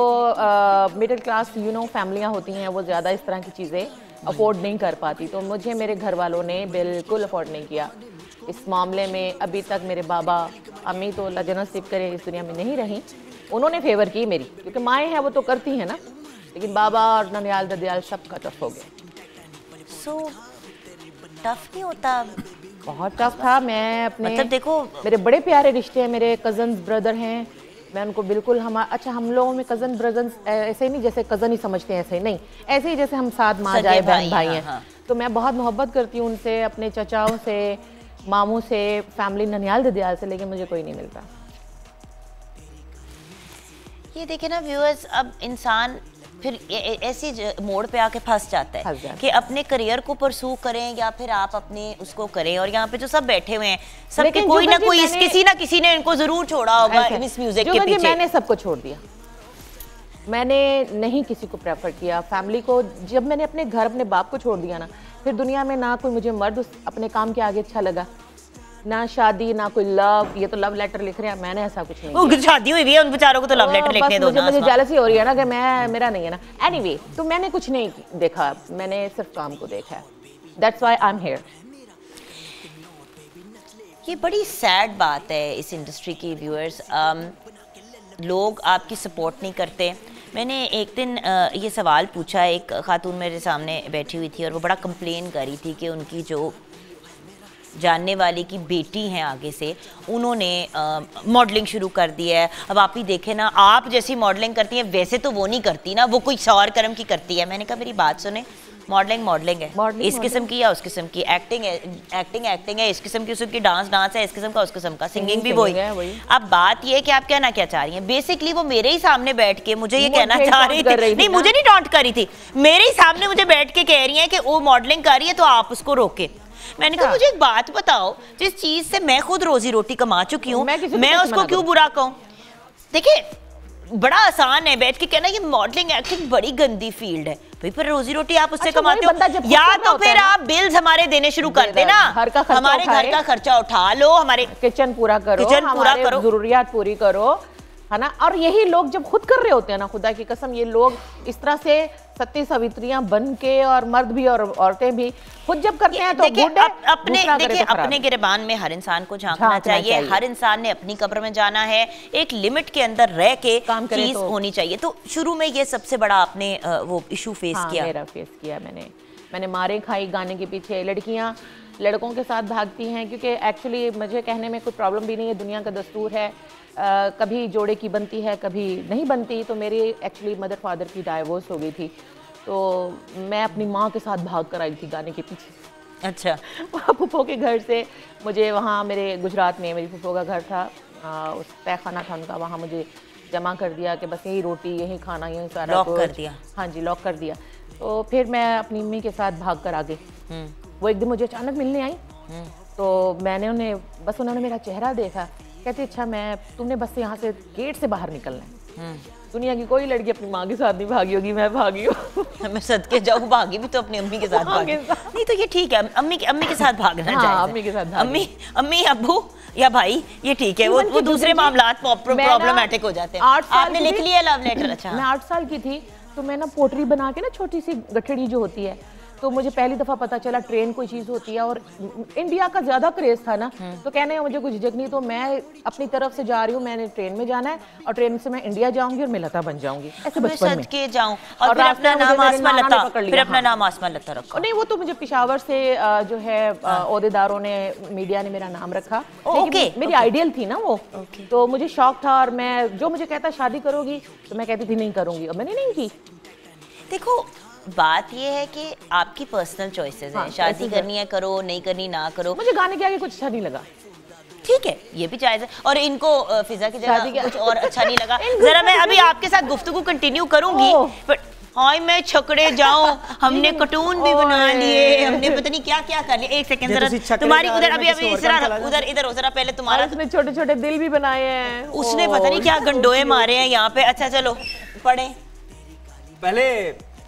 मिडिल क्लास यू नो फैमिलियाँ होती हैं वो ज़्यादा इस तरह की चीज़ें अफोर्ड नहीं कर पाती। तो मुझे मेरे घर वालों ने बिल्कुल अफोर्ड नहीं किया। इस मामले में अभी तक मेरे बाबा अम्मी तो जन्नत नसीब करे इस दुनिया में नहीं रही। उन्होंने फेवर की मेरी क्योंकि माएँ हैं वो तो करती हैं ना। लेकिन बाबा और ननियाल ददियाल सबका टफ हो गया सो so, टफ नहीं होता? बहुत टफ था। मैं अपने मतलब देखो मेरे बड़े प्यारे रिश्ते हैं मेरे कज़न ब्रदर हैं। मैं उनको बिल्कुल हम अच्छा हम लोगों में कज़न ब्रदर ऐसे नहीं जैसे कज़न ही समझते हैं ऐसे ही। नहीं ऐसे ही जैसे हम साथ माँ जाए बहन भाई हाँ, हैं। हाँ। तो मैं बहुत मोहब्बत करती हूँ उनसे अपने चचाओं से मामू से फैमिली ननियाल ददियाल से लेकिन मुझे कोई नहीं मिलता। ये देखे ना व्यूअर्स अब इंसान फिर ऐसी मोड़ पे आके फंस जाता है। कि अपने करियर को परसू करें या फिर आप अपने उसको करें। और यहाँ पे जो सब बैठे हुए हैं सबके लेकिन कोई ना कोई मैंने- किसी ना किसी ने इनको ज़रूर छोड़ा होगा इस म्यूज़िक के पीछे। मैंने सबको छोड़ दिया। मैंने नहीं किसी को प्रेफर किया। फैमिली को जब मैंने अपने घर अपने बाप को छोड़ दिया ना फिर दुनिया में ना कोई मुझे मर्द अपने काम के आगे अच्छा लगा। ना शादी ना कोई लव ये तो लव लेटर लिख रहे हैं। मैंने ऐसा कुछ नहीं वो शादी हुई भी है उन बेचारों को तो लव लेटर लिखने दो ना मुझे jealousy हो रही है ना कि मैं मेरा नहीं है ना। एनीवे तो मैंने कुछ नहीं देखा। मैंने सिर्फ़ काम को देखा है। That's why I am here ये बड़ी सैड बात है इस इंडस्ट्री की व्यूअर्स लोग आपकी सपोर्ट नहीं करते। मैंने एक दिन ये सवाल पूछा। एक खातून मेरे सामने बैठी हुई थी और वो बड़ा कंप्लेन कर रही थी कि उनकी जो जानने वाले की बेटी हैं आगे से उन्होंने मॉडलिंग शुरू कर दी है। अब आप ही देखें ना आप जैसी मॉडलिंग करती हैं वैसे तो वो नहीं करती ना वो कोई सौर कर्म की करती है। मैंने कहा मेरी बात सुने मॉडलिंग मॉडलिंग है। Modeling, इस किस्म की या उस किस्म की? एक्टिंग है एक्टिंग एक्टिंग है इस किस्म की उस की डांस डांस है इस किस्म का उस किस्म का। सिंगिंग भी वही। है। अब बात ये है कि आप कहना क्या चाह रही हैं? बेसिकली वो मेरे ही सामने बैठ के मुझे ये कहना चाह रही थी। नहीं मुझे नहीं टॉन्ट कर रही थी। मेरे ही सामने मुझे बैठ के कह रही है कि वो मॉडलिंग कर रही है तो आप उसको रोके। मैंने कहा अच्छा। मुझे एक बात बताओ जिस चीज़ से मैं खुद रोजी रोटी कमा चुकी हूँ मैं मैं उसको क्यों बुरा कहूँ? देखिए बड़ा आसान है बैठ के कहना ये मॉडलिंग एक्टिंग बड़ी गंदी फ़ील्ड है। भाई पर रोजी रोटी आप उससे अच्छा, कमाते हो। या तो फिर आप बिल्स हमारे देने शुरू कर देना। घर का हमारे घर का खर्चा उठा लो हमारे किचन पूरा करो किचन पूरा करो। जरूरियात पूरी करो है ना? और यही लोग जब खुद कर रहे होते हैं ना खुदा की कसम ये लोग इस तरह से सती सवित्रियाँ बन के और मर्द भी और औरतें भी खुद जब करते हैं तो अप, अपने देखिए तो अपने गिरबान में हर इंसान को झांकना चाहिए चाहिए। हर इंसान ने अपनी कब्र में जाना है एक लिमिट के अंदर रह के काम चीज़ तो- होनी चाहिए। तो शुरू में ये सबसे बड़ा आपने वो इशू फेस हाँ, किया। मेरा फेस किया मैंने। मैंने मारे खाई गाने के पीछे। लड़कियाँ लड़कों के साथ भागती हैं क्योंकि एक्चुअली मुझे कहने में कोई प्रॉब्लम भी नहीं है। दुनिया का दस्तूर है। कभी जोड़े की बनती है कभी नहीं बनती तो मेरी एक्चुअली मदर फादर की डाइवोर्स हो गई थी। तो मैं अपनी माँ के साथ भाग कर आई थी गाने के पीछे। अच्छा। वहाँ फूफो के घर से मुझे वहाँ मेरे गुजरात में मेरी फूफो का घर था। आ, उस पैखाना था उनका वहाँ मुझे जमा कर दिया कि बस यही रोटी यही खाना यही सारा लॉक कर दिया। हाँ जी लॉक कर दिया। तो फिर मैं अपनी मम्मी के साथ भाग कर आ गई। हम्म, वो एक दिन मुझे अचानक मिलने आई। हम्म। तो मैंने उन्हें बस उन्होंने मेरा चेहरा देखा। कहती अच्छा मैं तुमने बस यहाँ से गेट से बाहर निकलना है। हम्म। दुनिया की कोई लड़की अपनी माँ के साथ नहीं भागी होगी मैं भागी हूँ। मैं सदके जाऊँ भागी भी तो अपनी अम्मी के साथ भागी। नहीं तो ये ठीक है अम्मी के अम्मी के साथ भागना हाँ, है। अम्मी के साथ अम्मी अम्मी अब्बू या भाई ये ठीक है वो वो दूसरे मामला प्रॉब्लमेटिक हो जाते हैं। आपने की लिख। लिया लव लेटर अच्छा। मैं आठ साल की थी तो मैं ना पोटरी बना के ना छोटी सी गठड़ी जो होती है तो मुझे पहली दफ़ा पता चला ट्रेन कोई चीज़ होती है और इंडिया का ज़्यादा क्रेज था ना। तो कहने का मुझे कुछ झिझक नहीं तो मैं अपनी तरफ़ से जा रही हूँ मैंने ट्रेन में जाना है और ट्रेन से मैं इंडिया जाऊँगी और मैं लता बन जाऊँगी। ऐसे बचपन में। जाऊँ और, फिर अपना नाम आसमा लता फिर अपना हाँ। नाम आसमा लता रखा। नहीं वो तो मुझे पिशावर से जो है अहदेदारों ने मीडिया ने मेरा नाम रखा। मेरी आइडियल थी ना वो। तो मुझे शौक था और मैं जो मुझे कहता शादी करोगी? तो मैं कहती थी नहीं करूँगी। और मैंने नहीं की। देखो बात ये है कि आपकी पर्सनल चॉइसेस हाँ, हैं शादी करनी है करो नहीं करनी ना करो। मुझे गाने के आगे कुछ अच्छा नहीं लगा। ठीक है ये भी जायज़ है। और इनको फिजा की जगह कुछ और अच्छा नहीं लगा। जरा मैं अभी आपके साथ गुफ्तगू कंटिन्यू करूँगी बट हाय मैं छकड़े जाऊँ। हमने कटून भी बना लिए हमने पता नहीं क्या क्या कर लिया। एक सेकंड जरा तुम्हारी उधर अभी अभी जरा काम चला उधर इधर हो जरा पहले तुम्हारा उसने छोटे छोटे दिल भी बनाए हैं। उसने पता नहीं क्या गंडोए मारे हैं यहाँ पे। अच्छा चलो पढ़े। पहले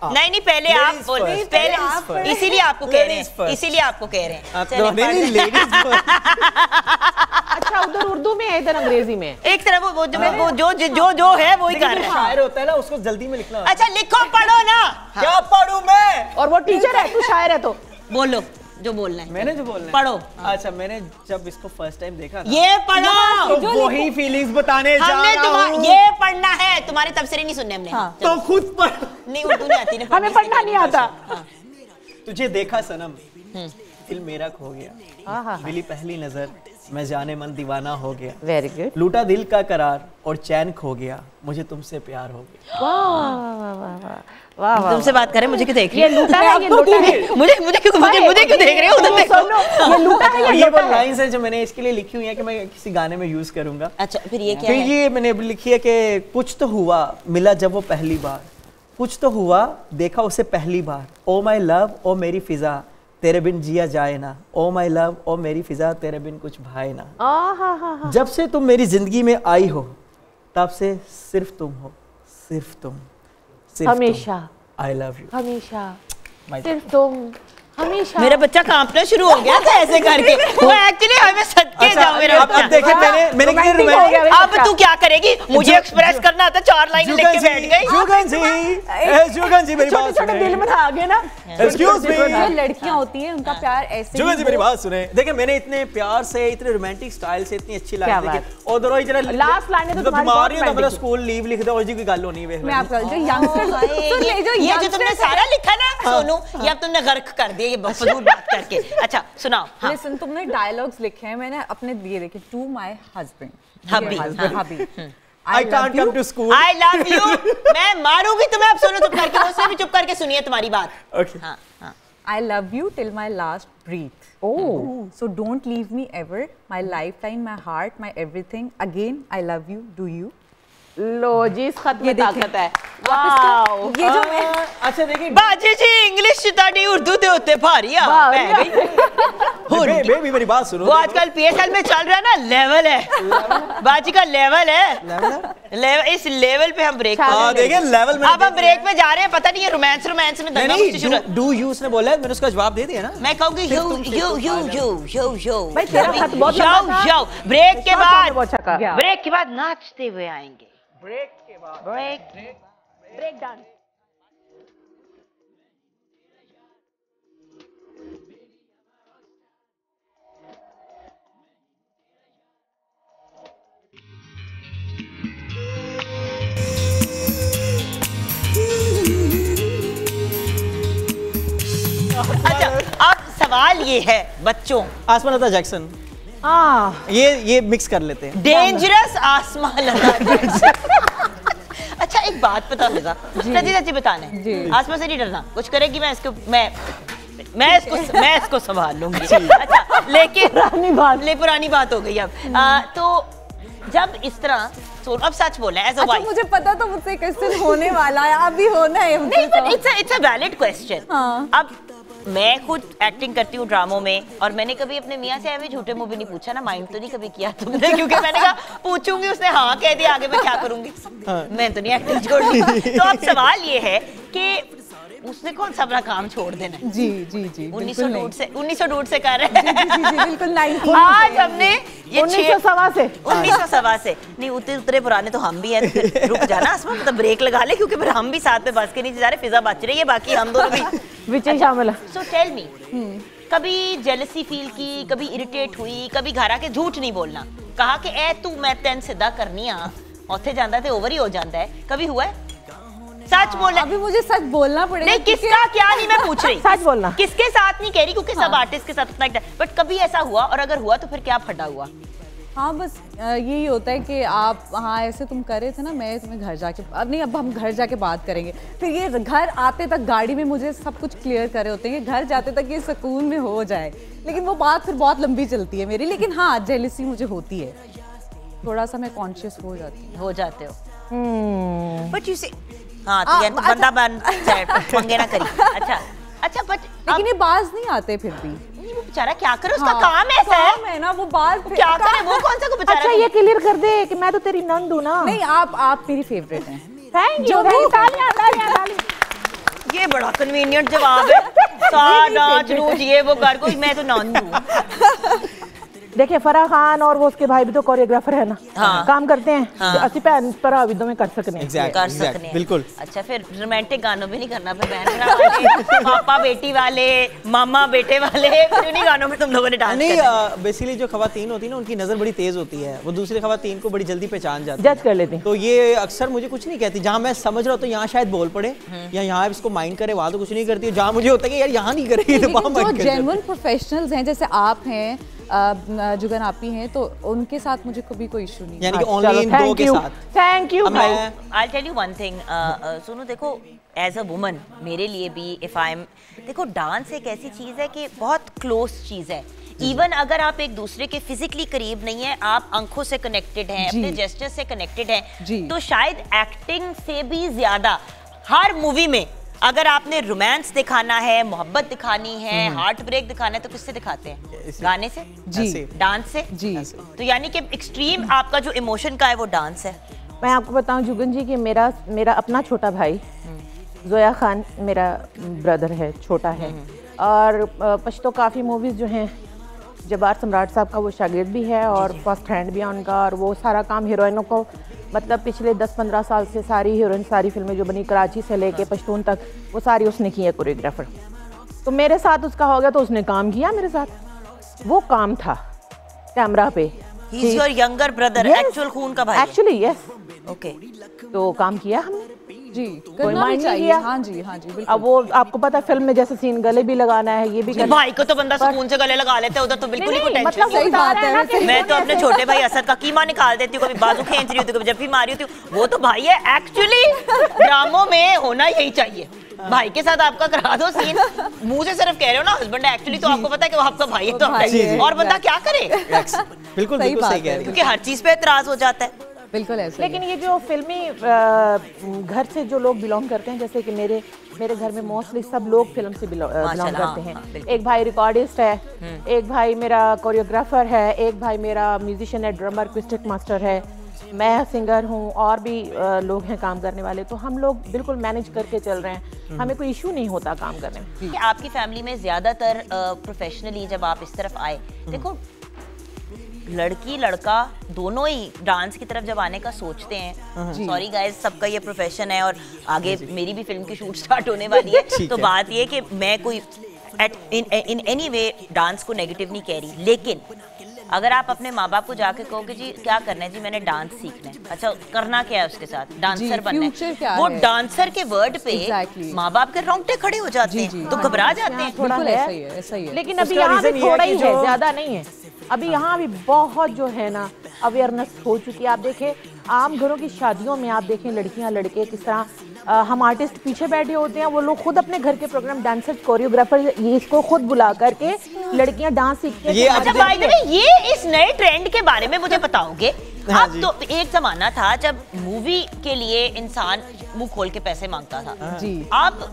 नहीं नहीं पहले आप बोल पहले आप इसीलिए आपको कह रहे हैं इसीलिए आपको कह रहे हैं। अच्छा उधर उर्दू में है इधर अंग्रेज़ी में। एक तरफ़ वो वो जो वो जो जो जो है वो ही कर रहे हैं। शायर होता है ना उसको जल्दी में लिखना होता अच्छा लिखो पढ़ो ना। है। क्या पढ़ू मैं? और वो टीचर है तू शायर है तो। बोलो। जो बोलना है मैंने जो बोलना है। पढ़ो। अच्छा मैंने जब इसको फ़र्स्ट टाइम देखा ये पढ़ो। तो वही फीलिंग्स बताने जा रहा हूँ हूँ। ये पढ़ना है। तुम्हारे तबसरे नहीं सुनने हमने। तो खुद पढ़। नहीं उर्दू नहीं आती हमें पढ़ना नहीं आता। तुझे देखा सनम? दिल मेरा खो गया। हाँ हाँ। मिली पहली नज़र। मैं जाने मन दीवाना हो गया। वेरी गुड लूटा दिल का करार और चैन खो गया। मुझे तुमसे प्यार हो गया। वाह वाह वाह वाह वाह वाह तुमसे बात करें मुझे क्यों देख रही ये हो? लूटा है ये लूटा है। मुझे मुझे क्यों मुझे मुझे क्यों देख रहे हो उधर देखो? ये लूटा है ये ये वो लाइंस है जो मैंने इसके लिए लिखी हुई है कि मैं किसी गाने में यूज़ करूँगा। अच्छा फिर ये क्या फिर है? ये मैंने लिखी है कि कुछ तो हुआ मिला जब वो पहली बार। कुछ तो हुआ देखा उसे पहली बार। ओ माई लव ओ मेरी फिजा। तेरे बिन जिया जाए ना। ओ माय लव ओ मेरी फिजा तेरे बिन कुछ भाए ना। आहा हा हा जब से तुम मेरी ज़िंदगी में आई हो तब से सिर्फ़ तुम हो सिर्फ़ तुम सिर्फ़ हमेशा। आई लव यू हमेशा। सिर्फ़ तुम। हमेशा। मेरा बच्चा कांपना शुरू हो गया था ऐसे करके। वो एक्चुअली हमें सदके अच्छा, जाओ मेरा अब अब देखिए मैंने मैंने Romantic रोमांटिक अब तू क्या करेगी? मुझे एक्सप्रेस करना था चार लाइन लिख के बैठ गई। जुगन जी ए, जुगन जी मेरी बात छोटे दिल में आ गए ना। एक्सक्यूज मी जो लड़कियाँ होती हैं उनका प्यार ऐसे जुगन जी मेरी बात सुने। देखिए मैंने इतने प्यार से इतने रोमांटिक स्टाइल से इतनी अच्छी लाइन क्या देखी। और ही जरा Last line है तो तुम्हारी बहुत तो मतलब स्कूल लीव लिख दो और जी कोई गल होनी है। मैं आपका जो यंगस्टर हाय, सुन ले जो ये ये जो तुमने सारा लिखा ना सोनू ये अब तुमने गर्क कर दिया। ये फजूल बात करके अच्छा सुनाओ हाँ लिसन तुमने डायलॉग्स लिखे हैं मैंने अपने दिए देखे to my husband hubby, husband हाँ। Hubby I can't come to school I love you मैं मारूँगी तुम्हें अब सुनो चुप करके मुझसे भी चुप करके सुनिए तुम्हारी बात ओके हाँ हाँ I love you till my last breath. Oh. So don't leave me ever. My lifeline, my heart, my everything. Again, I love you. Do you? लो जी इस खत में ताकत है। वाओ। ये जो मैं अच्छा देखिए। बाजी जी इंग्लिश ताड़ी उर्दू दे होते भारी आ बेबी मेरी बात सुनो। वो आजकल पीएसएल में चल रहा है ना लेवल है। बाजी का लेवल है। लेवल इस लेवल पे हम ब्रेक हाँ देखिए लेवल में अब हम ब्रेक में जा रहे हैं पता नहीं है रोमांस रोमांस में नहीं दंगा नहीं मुझसे शुरू डू- डू यू उसने बोला है मैंने उसका जवाब दे दिया ना। मैं कहूँगी यो यो यो यो यो यो भाई तेरा खत बहुत लंबा था। ब्रेक के बाद बहुत अच्छा। ब्रेक के बाद नाचते हुए आएँगे। ब्रेक के बाद। ब्रेक। ब्रेक। डांस अच्छा अब सवाल ये है बच्चों। आसमान लता जैक्सन। हाँ ये ये मिक्स कर लेते हैं। डेंजरस आसमान अच्छा एक बात बता फिजा सच्ची सच्ची बताने। आसमान से नहीं डरना। कुछ करेगी मैं इसको मैं मैं इसको मैं इसको संभाल लूँगी। अच्छा लेकिन पुरानी बात। ले पुरानी बात हो गई अब। आ, तो जब इस तरह तो अब सच बोला एज अ अच्छा वाइफ मुझे पता तो मुझसे क्वेश्चन होने वाला है अभी होना है नहीं तो। It's it's a valid question हाँ। अब मैं खुद एक्टिंग करती हूँ ड्रामो में और मैंने कभी अपने मियाँ से ऐसे झूठे मुँह भी नहीं पूछा ना माइंड तो नहीं कभी किया तुमने क्योंकि मैंने कहा पूछूँगी उसने हाँ कह दिया आगे मैं क्या करूँगी? मैं तो नहीं एक्टिंग छोड़ तो अब सवाल ये है कि उसने कौन सा अपना काम छोड़ देना है जी जी जी उन्नीस सौ बिल्कुल नहीं। डूड से उन्नीस सौ डूड से कर रहे जी हैं जी जी बिल्कुल 19 आज हमने ये उन्नीस सौ सवा से उन्नीस सौ सवा से नहीं उतरे उतरे पुराने तो हम भी हैं तो फिर रुक जाना आसमान मतलब ब्रेक लगा ले क्योंकि फिर हम भी साथ में बस के नीचे जा रहे फिजा बच रही है बाकी हम दोनों भी विचय शामिल है सो टेल मी कभी जेलसी फील की कभी इरिटेट हुई कभी घर आके झूठ नहीं बोलना कहा कि ए तू मैं तेन सिद्धा करनी आ ਉੱਥੇ ਜਾਂਦਾ ਤੇ ओवर ही हो जाता है कभी हुआ है सच बोलना अभी मुझे सच बोलना पड़ेगा नहीं किसका क्या नहीं मैं पूछ रही। सच बोलना। किसके साथ नहीं कह रही क्योंकि सब आर्टिस्ट के साथ उतना बट कभी ऐसा हुआ? और अगर हुआ तो फिर क्या फटा हुआ? हाँ बस यही होता है कि आप हाँ ऐसे तुम कर रहे थे ना मैं तुम्हें घर जाके अब नहीं अब हम घर जाके बात करेंगे। फिर ये घर आते तक गाड़ी में मुझे सब कुछ क्लियर करे होते हैं कि घर जाते तक ये सुकून में हो जाए। लेकिन वो बात फिर बहुत लंबी चलती है मेरी लेकिन हाँ जेलिसी मुझे होती है। थोड़ा सा मैं कॉन्शियस हो जाती हूँ। हो जाते हो। बट यू से हाँ आ, तो अच्छा। बंदा बन पंगे ना करी अच्छा अच्छा बट लेकिन ये बाज नहीं आते फिर भी। वो बेचारा क्या करे उसका हाँ, काम ऐसा है। काम है ना वो बाल क्या करे वो कौन सा को बेचारा अच्छा ये क्लियर कर दे कि मैं तो तेरी नंद हूँ ना। नहीं आप आप मेरी फेवरेट हैं। थैंक यू तालियाँ तालियाँ तालियाँ। ये बड़ा कन्वीनियंट जवाब है। सा नाच नूच ये वो कर कोई मैं तो नॉन हूँ। देखिए फराह खान और वो उसके भाई भी तो कोरियोग्राफर है ना। हाँ। काम करते हैं। हाँ। तो असि भैन भरा विदों में कर सकते हैं। Exactly, कर exactly, सकते हैं। बिल्कुल। अच्छा फिर रोमांटिक गानों भी नहीं करना फिर बहन पापा बेटी वाले मामा बेटे वाले फिर उन्हीं गानों में तुम लोगों ने डांस नहीं बेसिकली जो खवातीन होती है ना उनकी नज़र बड़ी तेज़ होती है। वो दूसरी खवातीन को बड़ी जल्दी पहचान जाती है। जज कर लेते हैं। तो ये अक्सर मुझे कुछ नहीं कहती। जहाँ मैं समझ रहा हूँ तो यहाँ शायद बोल पड़े हम्म। या यहाँ इसको माइंड करे वहाँ तो कुछ नहीं करती। जहाँ मुझे होता है कि यार यहाँ नहीं करेगी तो वहाँ लेकिन जो माइंड कर जेन्युइन प्रोफेशनल्स हैं जैसे आप हैं जुगन आपी हैं तो उनके साथ मुझे कभी कोई इशू नहीं यानी कि ओनली इन दो के साथ। Thank you I tell you one thing सुनो देखो एज अ वुमन मेरे लिए भी इफ़ आई एम देखो डांस एक ऐसी चीज़ है कि बहुत क्लोज चीज़ है। इवन अगर आप एक दूसरे के फिजिकली करीब नहीं है आप आँखों से कनेक्टेड हैं अपने जेस्टर से कनेक्टेड हैं तो शायद एक्टिंग से भी ज़्यादा हर मूवी में अगर आपने रोमांस दिखाना है मोहब्बत दिखानी है हार्ट ब्रेक दिखाना है तो किससे दिखाते हैं? गाने से? जी। डांस से? जी। तो यानी कि एक्सट्रीम आपका जो इमोशन का है वो डांस है। मैं आपको बताऊँ जुगन जी कि मेरा मेरा अपना छोटा भाई जोया खान मेरा ब्रदर है छोटा है। और पश्तो काफ़ी मूवीज़ जो हैं जबार सम्राट साहब का वो शागिर्द भी है और फ़र्स्ट हैंड भी है उनका और वो सारा काम हीरोइनों को मतलब पिछले 10-15 साल से सारी हीरोइन सारी फ़िल्में जो बनी कराची से लेके पश्तून तक वो सारी उसने की है कोरियोग्राफर। तो मेरे साथ उसका हो गया तो उसने काम किया मेरे साथ। वो काम था कैमरा पे। He your younger brother actual खून का भाई। एक्चुअली यस ओके तो काम किया हमने। जी करना भी चाहिए। हाँ जी हाँ जी अब वो आपको पता है फ़िल्म में जैसे सीन गले भी लगाना है ये भी करना भाई को तो बंदा सुकून से गले लगा लेता है उधर तो बिल्कुल ही टेंशन मतलब बता है मैं तो अपने छोटे भाई असद का कीमा निकाल देती हूँ कभी बाजू खींच रही होती कभी जब भी मारी होती हूँ वो तो भाई है एक्चुअली ड्रामों में होना यही चाहिए। भाई के साथ आपका करा दो सीन मुँह से सिर्फ़ कह रहे हो ना हस्बैंड एक्चुअली तो आपको पता है कि वो आपका भाई है तो भाई है, और बंदा क्या करे? बिल्कुल सही बिल्कुल बात सही कह है। रही क्योंकि हर चीज़ पे एतराज़ हो जाता है। बिल्कुल ऐसा लेकिन ये जो फिल्मी घर से जो लोग बिलोंग करते हैं जैसे कि मेरे मेरे घर में मोस्टली सब लोग फ़िल्म से बिलोंग करते हाँ, हैं। एक भाई रिकॉर्डिस्ट है एक भाई मेरा कोरियोग्राफर है एक भाई मेरा म्यूजिशियन है ड्रमर क्विस्टिक मास्टर है। मैं सिंगर हूँ और भी लोग हैं काम करने वाले तो हम लोग बिल्कुल मैनेज करके चल रहे हैं। हमें कोई इशू नहीं होता काम करने में। आपकी फैमिली में ज़्यादातर प्रोफेशनली जब आप इस तरफ़ आए देखो लड़की लड़का दोनों ही डांस की तरफ़ जब आने का सोचते हैं सॉरी गाइस सबका ये प्रोफेशन है और आगे मेरी भी फ़िल्म की शूट स्टार्ट होने वाली है। तो है। बात ये कि मैं कोई at in in any way dance को नेगेटिव नहीं कह रही। लेकिन अगर आप अपने माँ बाप को जाके कहोगे जी क्या करना है? जी मैंने डांस सीखना है। अच्छा करना क्या है उसके साथ? डांसर बनना है। वो डांसर के वर्ड पे Exactly. माँ बाप के रोंगटे खड़े हो जाते हैं। तो घबरा जाते हैं। थोड़ा बिल्कुल है ऐसा ही है ऐसा ही है। लेकिन अभी है थोड़ा ही है ज़्यादा नहीं है। अभी यहाँ भी बहुत जो है ना अवेयरनेस हो चुकी है। आप देखें आम घरों की शादियों में आप देखें लड़कियाँ लड़के किस तरह हम आर्टिस्ट पीछे बैठे होते हैं वो लोग खुद अपने घर के प्रोग्राम डांसर कोरियोग्राफर ये इसको खुद बुला करके लड़कियाँ डांस सीखती हैं। ये अब अच्छा बाय द ये इस नए ट्रेंड के बारे में मुझे बताओगे? हाँ अब तो एक जमाना था जब मूवी के लिए इंसान मुँह खोल के पैसे माँगता था। जी। अब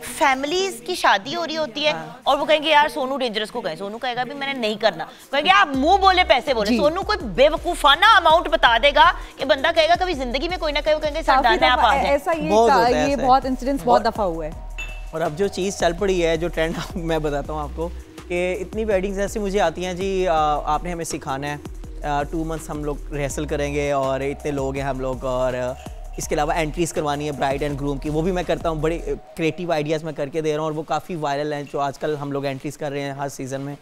फैमिलीज़ की शादी हो रही होती है और वो कहेंगे यार सोनू डेंजरस को कहें। सोनू कहेगा भी मैंने नहीं करना। कहेंगे आप मुँह बोले पैसे बोले। सोनू कोई बेवकूफाना अमाउंट बता देगा कि बंदा कहेगा कभी ज़िंदगी में कोई ना कहे कहेंगे है, ऐसा ये ये बहुत इंसिडेंट्स बहुत दफ़ा हुआ है। और अब जो चीज़ चल पड़ी है जो ट्रेंड मैं बताता हूँ आपको कि इतनी वेडिंग्स ऐसी मुझे आती हैं जी आ, आपने हमें सिखाना है। टू मंथ्स हम लोग रिहर्सल करेंगे और इतने लोग हैं हम लोग और इसके अलावा एंट्रीज करवानी है ब्राइड एंड ग्रूम की, वो भी मैं करता हूँ, बड़े क्रिएटिव आइडियाज़ मैं करके दे रहा हूँ और वो काफ़ी वायरल हैं जो आजकल हम लोग एंट्रीज कर रहे हैं हर सीज़न में।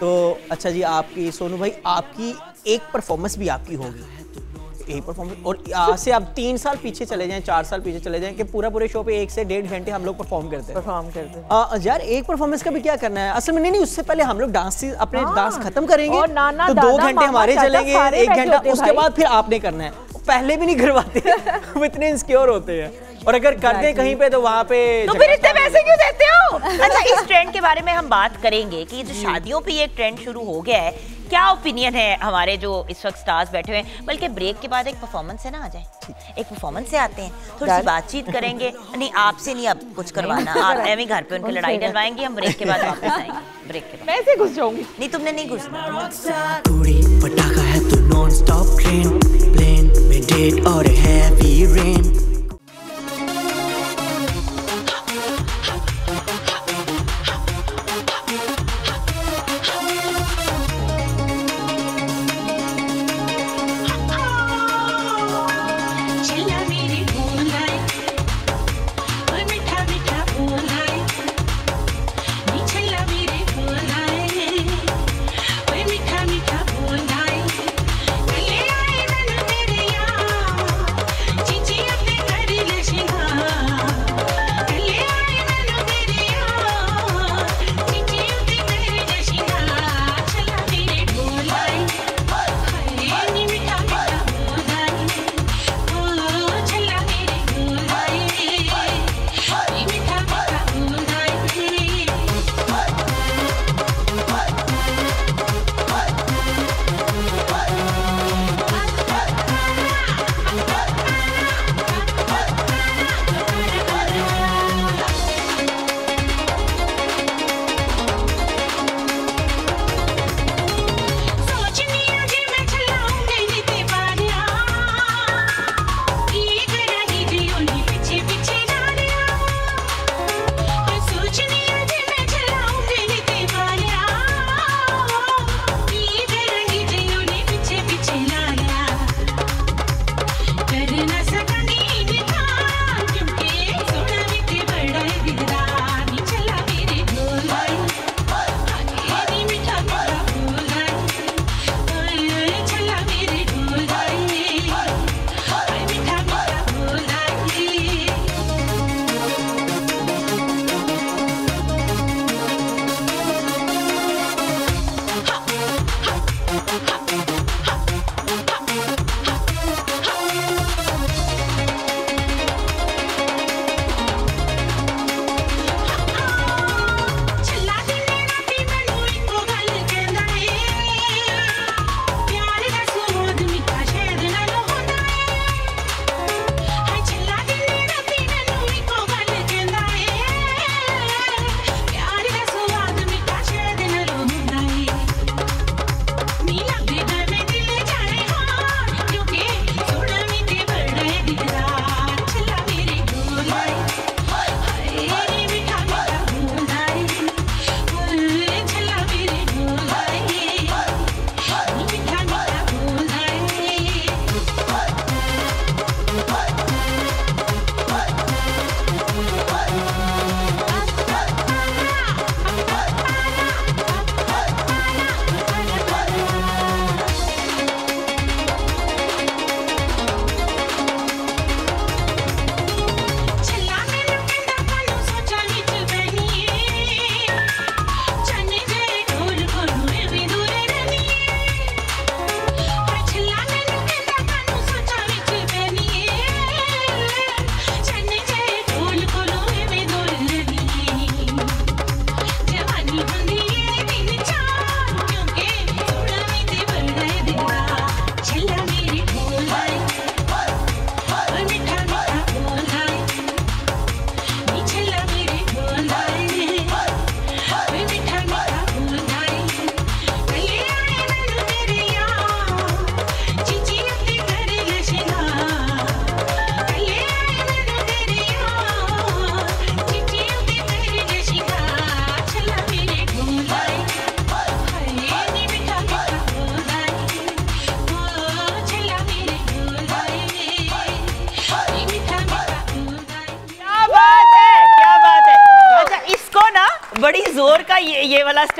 तो अच्छा जी, आपकी, सोनू भाई, आपकी एक परफॉर्मेंस भी आपकी होगी। एक परफॉर्मेंस और आज से आप तीन साल पीछे चले जाएँ चार साल पीछे चले जाएँ कि पूरा पूरे शो पे एक से डेढ़ घंटे हम लोग परफॉर्म करते हैं। परफॉर्म करते हैं। आ, यार एक परफॉर्मेंस का भी क्या करना है? असल में नहीं नहीं उससे पहले हम लोग डांस अपने हाँ। डांस खत्म करेंगे और नाना, तो दो घंटे हमारे चलेंगे एक घंटा उसके बाद फिर आपने करना है। पहले भी नहीं करवाते। हम इतने इंसिक्योर होते हैं। और अगर कर दें कहीं पे तो वहाँ पे तो फिर इतने पैसे क्यों देते हो? अच्छा इस ट्रेंड के बारे में हम बात करेंगे कि जो शादियों पे ये ट्रेंड शुरू हो गया है क्या ओपिनियन है हमारे जो इस वक्त स्टार्स बैठे हुए हैं? बल्कि ब्रेक के बाद एक परफॉर्मेंस है ना आ जाए। एक परफॉर्मेंस से आते हैं। थोड़ी सी बातचीत करेंगे। नहीं आपसे नहीं अब कुछ करवाना। आप एवं घर पे उनकी लड़ाई डलवाएँगे हम ब्रेक के बाद वापस आएँगे। ब्रेक के बाद। मैं घुस जाऊँगी। नहीं तुमने नहीं घुसना। पटाखा है तो नॉन स्टॉप ट्रेन प्लेन में डेट और हैवी रेन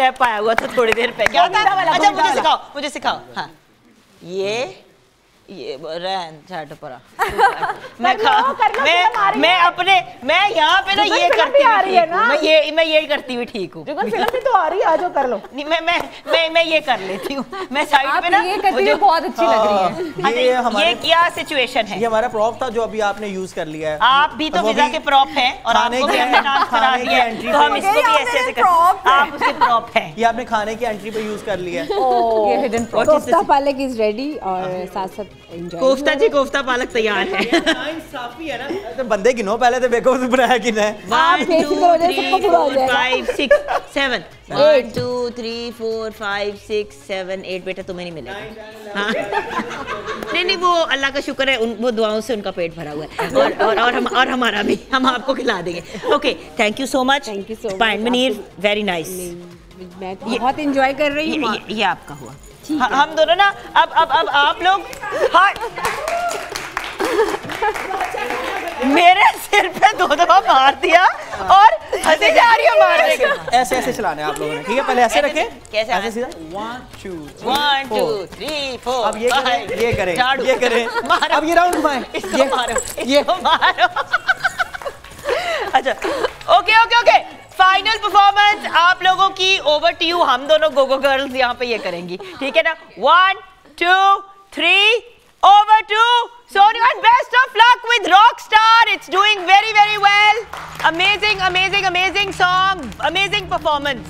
स्टेप आया हुआ था थोड़ी देर पहले। क्या था? अच्छा मुझे सिखाओ मुझे सिखाओ। हाँ। ये ये रहन छाट परा मैं खा मैं मैं अपने मैं यहाँ पे ना ये करती आ रही है ना? मैं ये मैं ये करती हुई ठीक हूँ। फ़िल्म भी तो आ रही है आज कर लो। नहीं मैं मैं नहीं मैं ये कर लेती हूँ। मैं साइड पे ना ये करती जो बहुत अच्छी लग रही हाँ, है हाँ, ये ये क्या सिचुएशन है? ये हमारा प्रॉप था जो अभी आपने यूज़ कर लिया है। आप भी तो वीज़ा के प्रॉप हैं और आपको ये आपने खाने की एंट्री पे यूज़ कर लिया पालक इज़ रेडी और साथ साथ कोफ्ता जी कोफ्ता पालक तैयार है। ना। बंदे गिनो पहले तो बेवकूफ़ बनाया कि नहीं 5 6 7 one two three four five six seven eight बेटा तुम्हें नहीं मिलेगा। हाँ। नहीं नहीं वो अल्लाह का शुक्र है उन वो दुआओं से उनका पेट भरा हुआ है। और और और हम और हमारा भी हम आपको खिला देंगे। Okay thank you so much thank you so much. Munir very nice मैं बहुत एंजॉय कर रही हूँ। ये, ये आपका हुआ। ह- हम दोनों ना अब अब अब आप लोग हाँ। मेरे सिर पे दो दफ़ा मार दिया और हँसी जा रही है मारने के ऐसे ऐसे चलाने आप लोगों ने ठीक है? पहले ऐसे रखें। कैसे ऐसे सीधा। One two one two three four अब ये करें ये करें ये करें। मारो। अब ये राउंड घुमाएँ। ये मारो ये मारो। अच्छा okay okay okay final performance आप लोगों की ओवर टू यू हम दोनों गोगो गर्ल्स यहाँ पे ये करेंगी। ठीक है ना? One two three over to Sonu and best of luck with Rockstar. It's doing very, very well. Amazing, amazing, amazing song, amazing performance.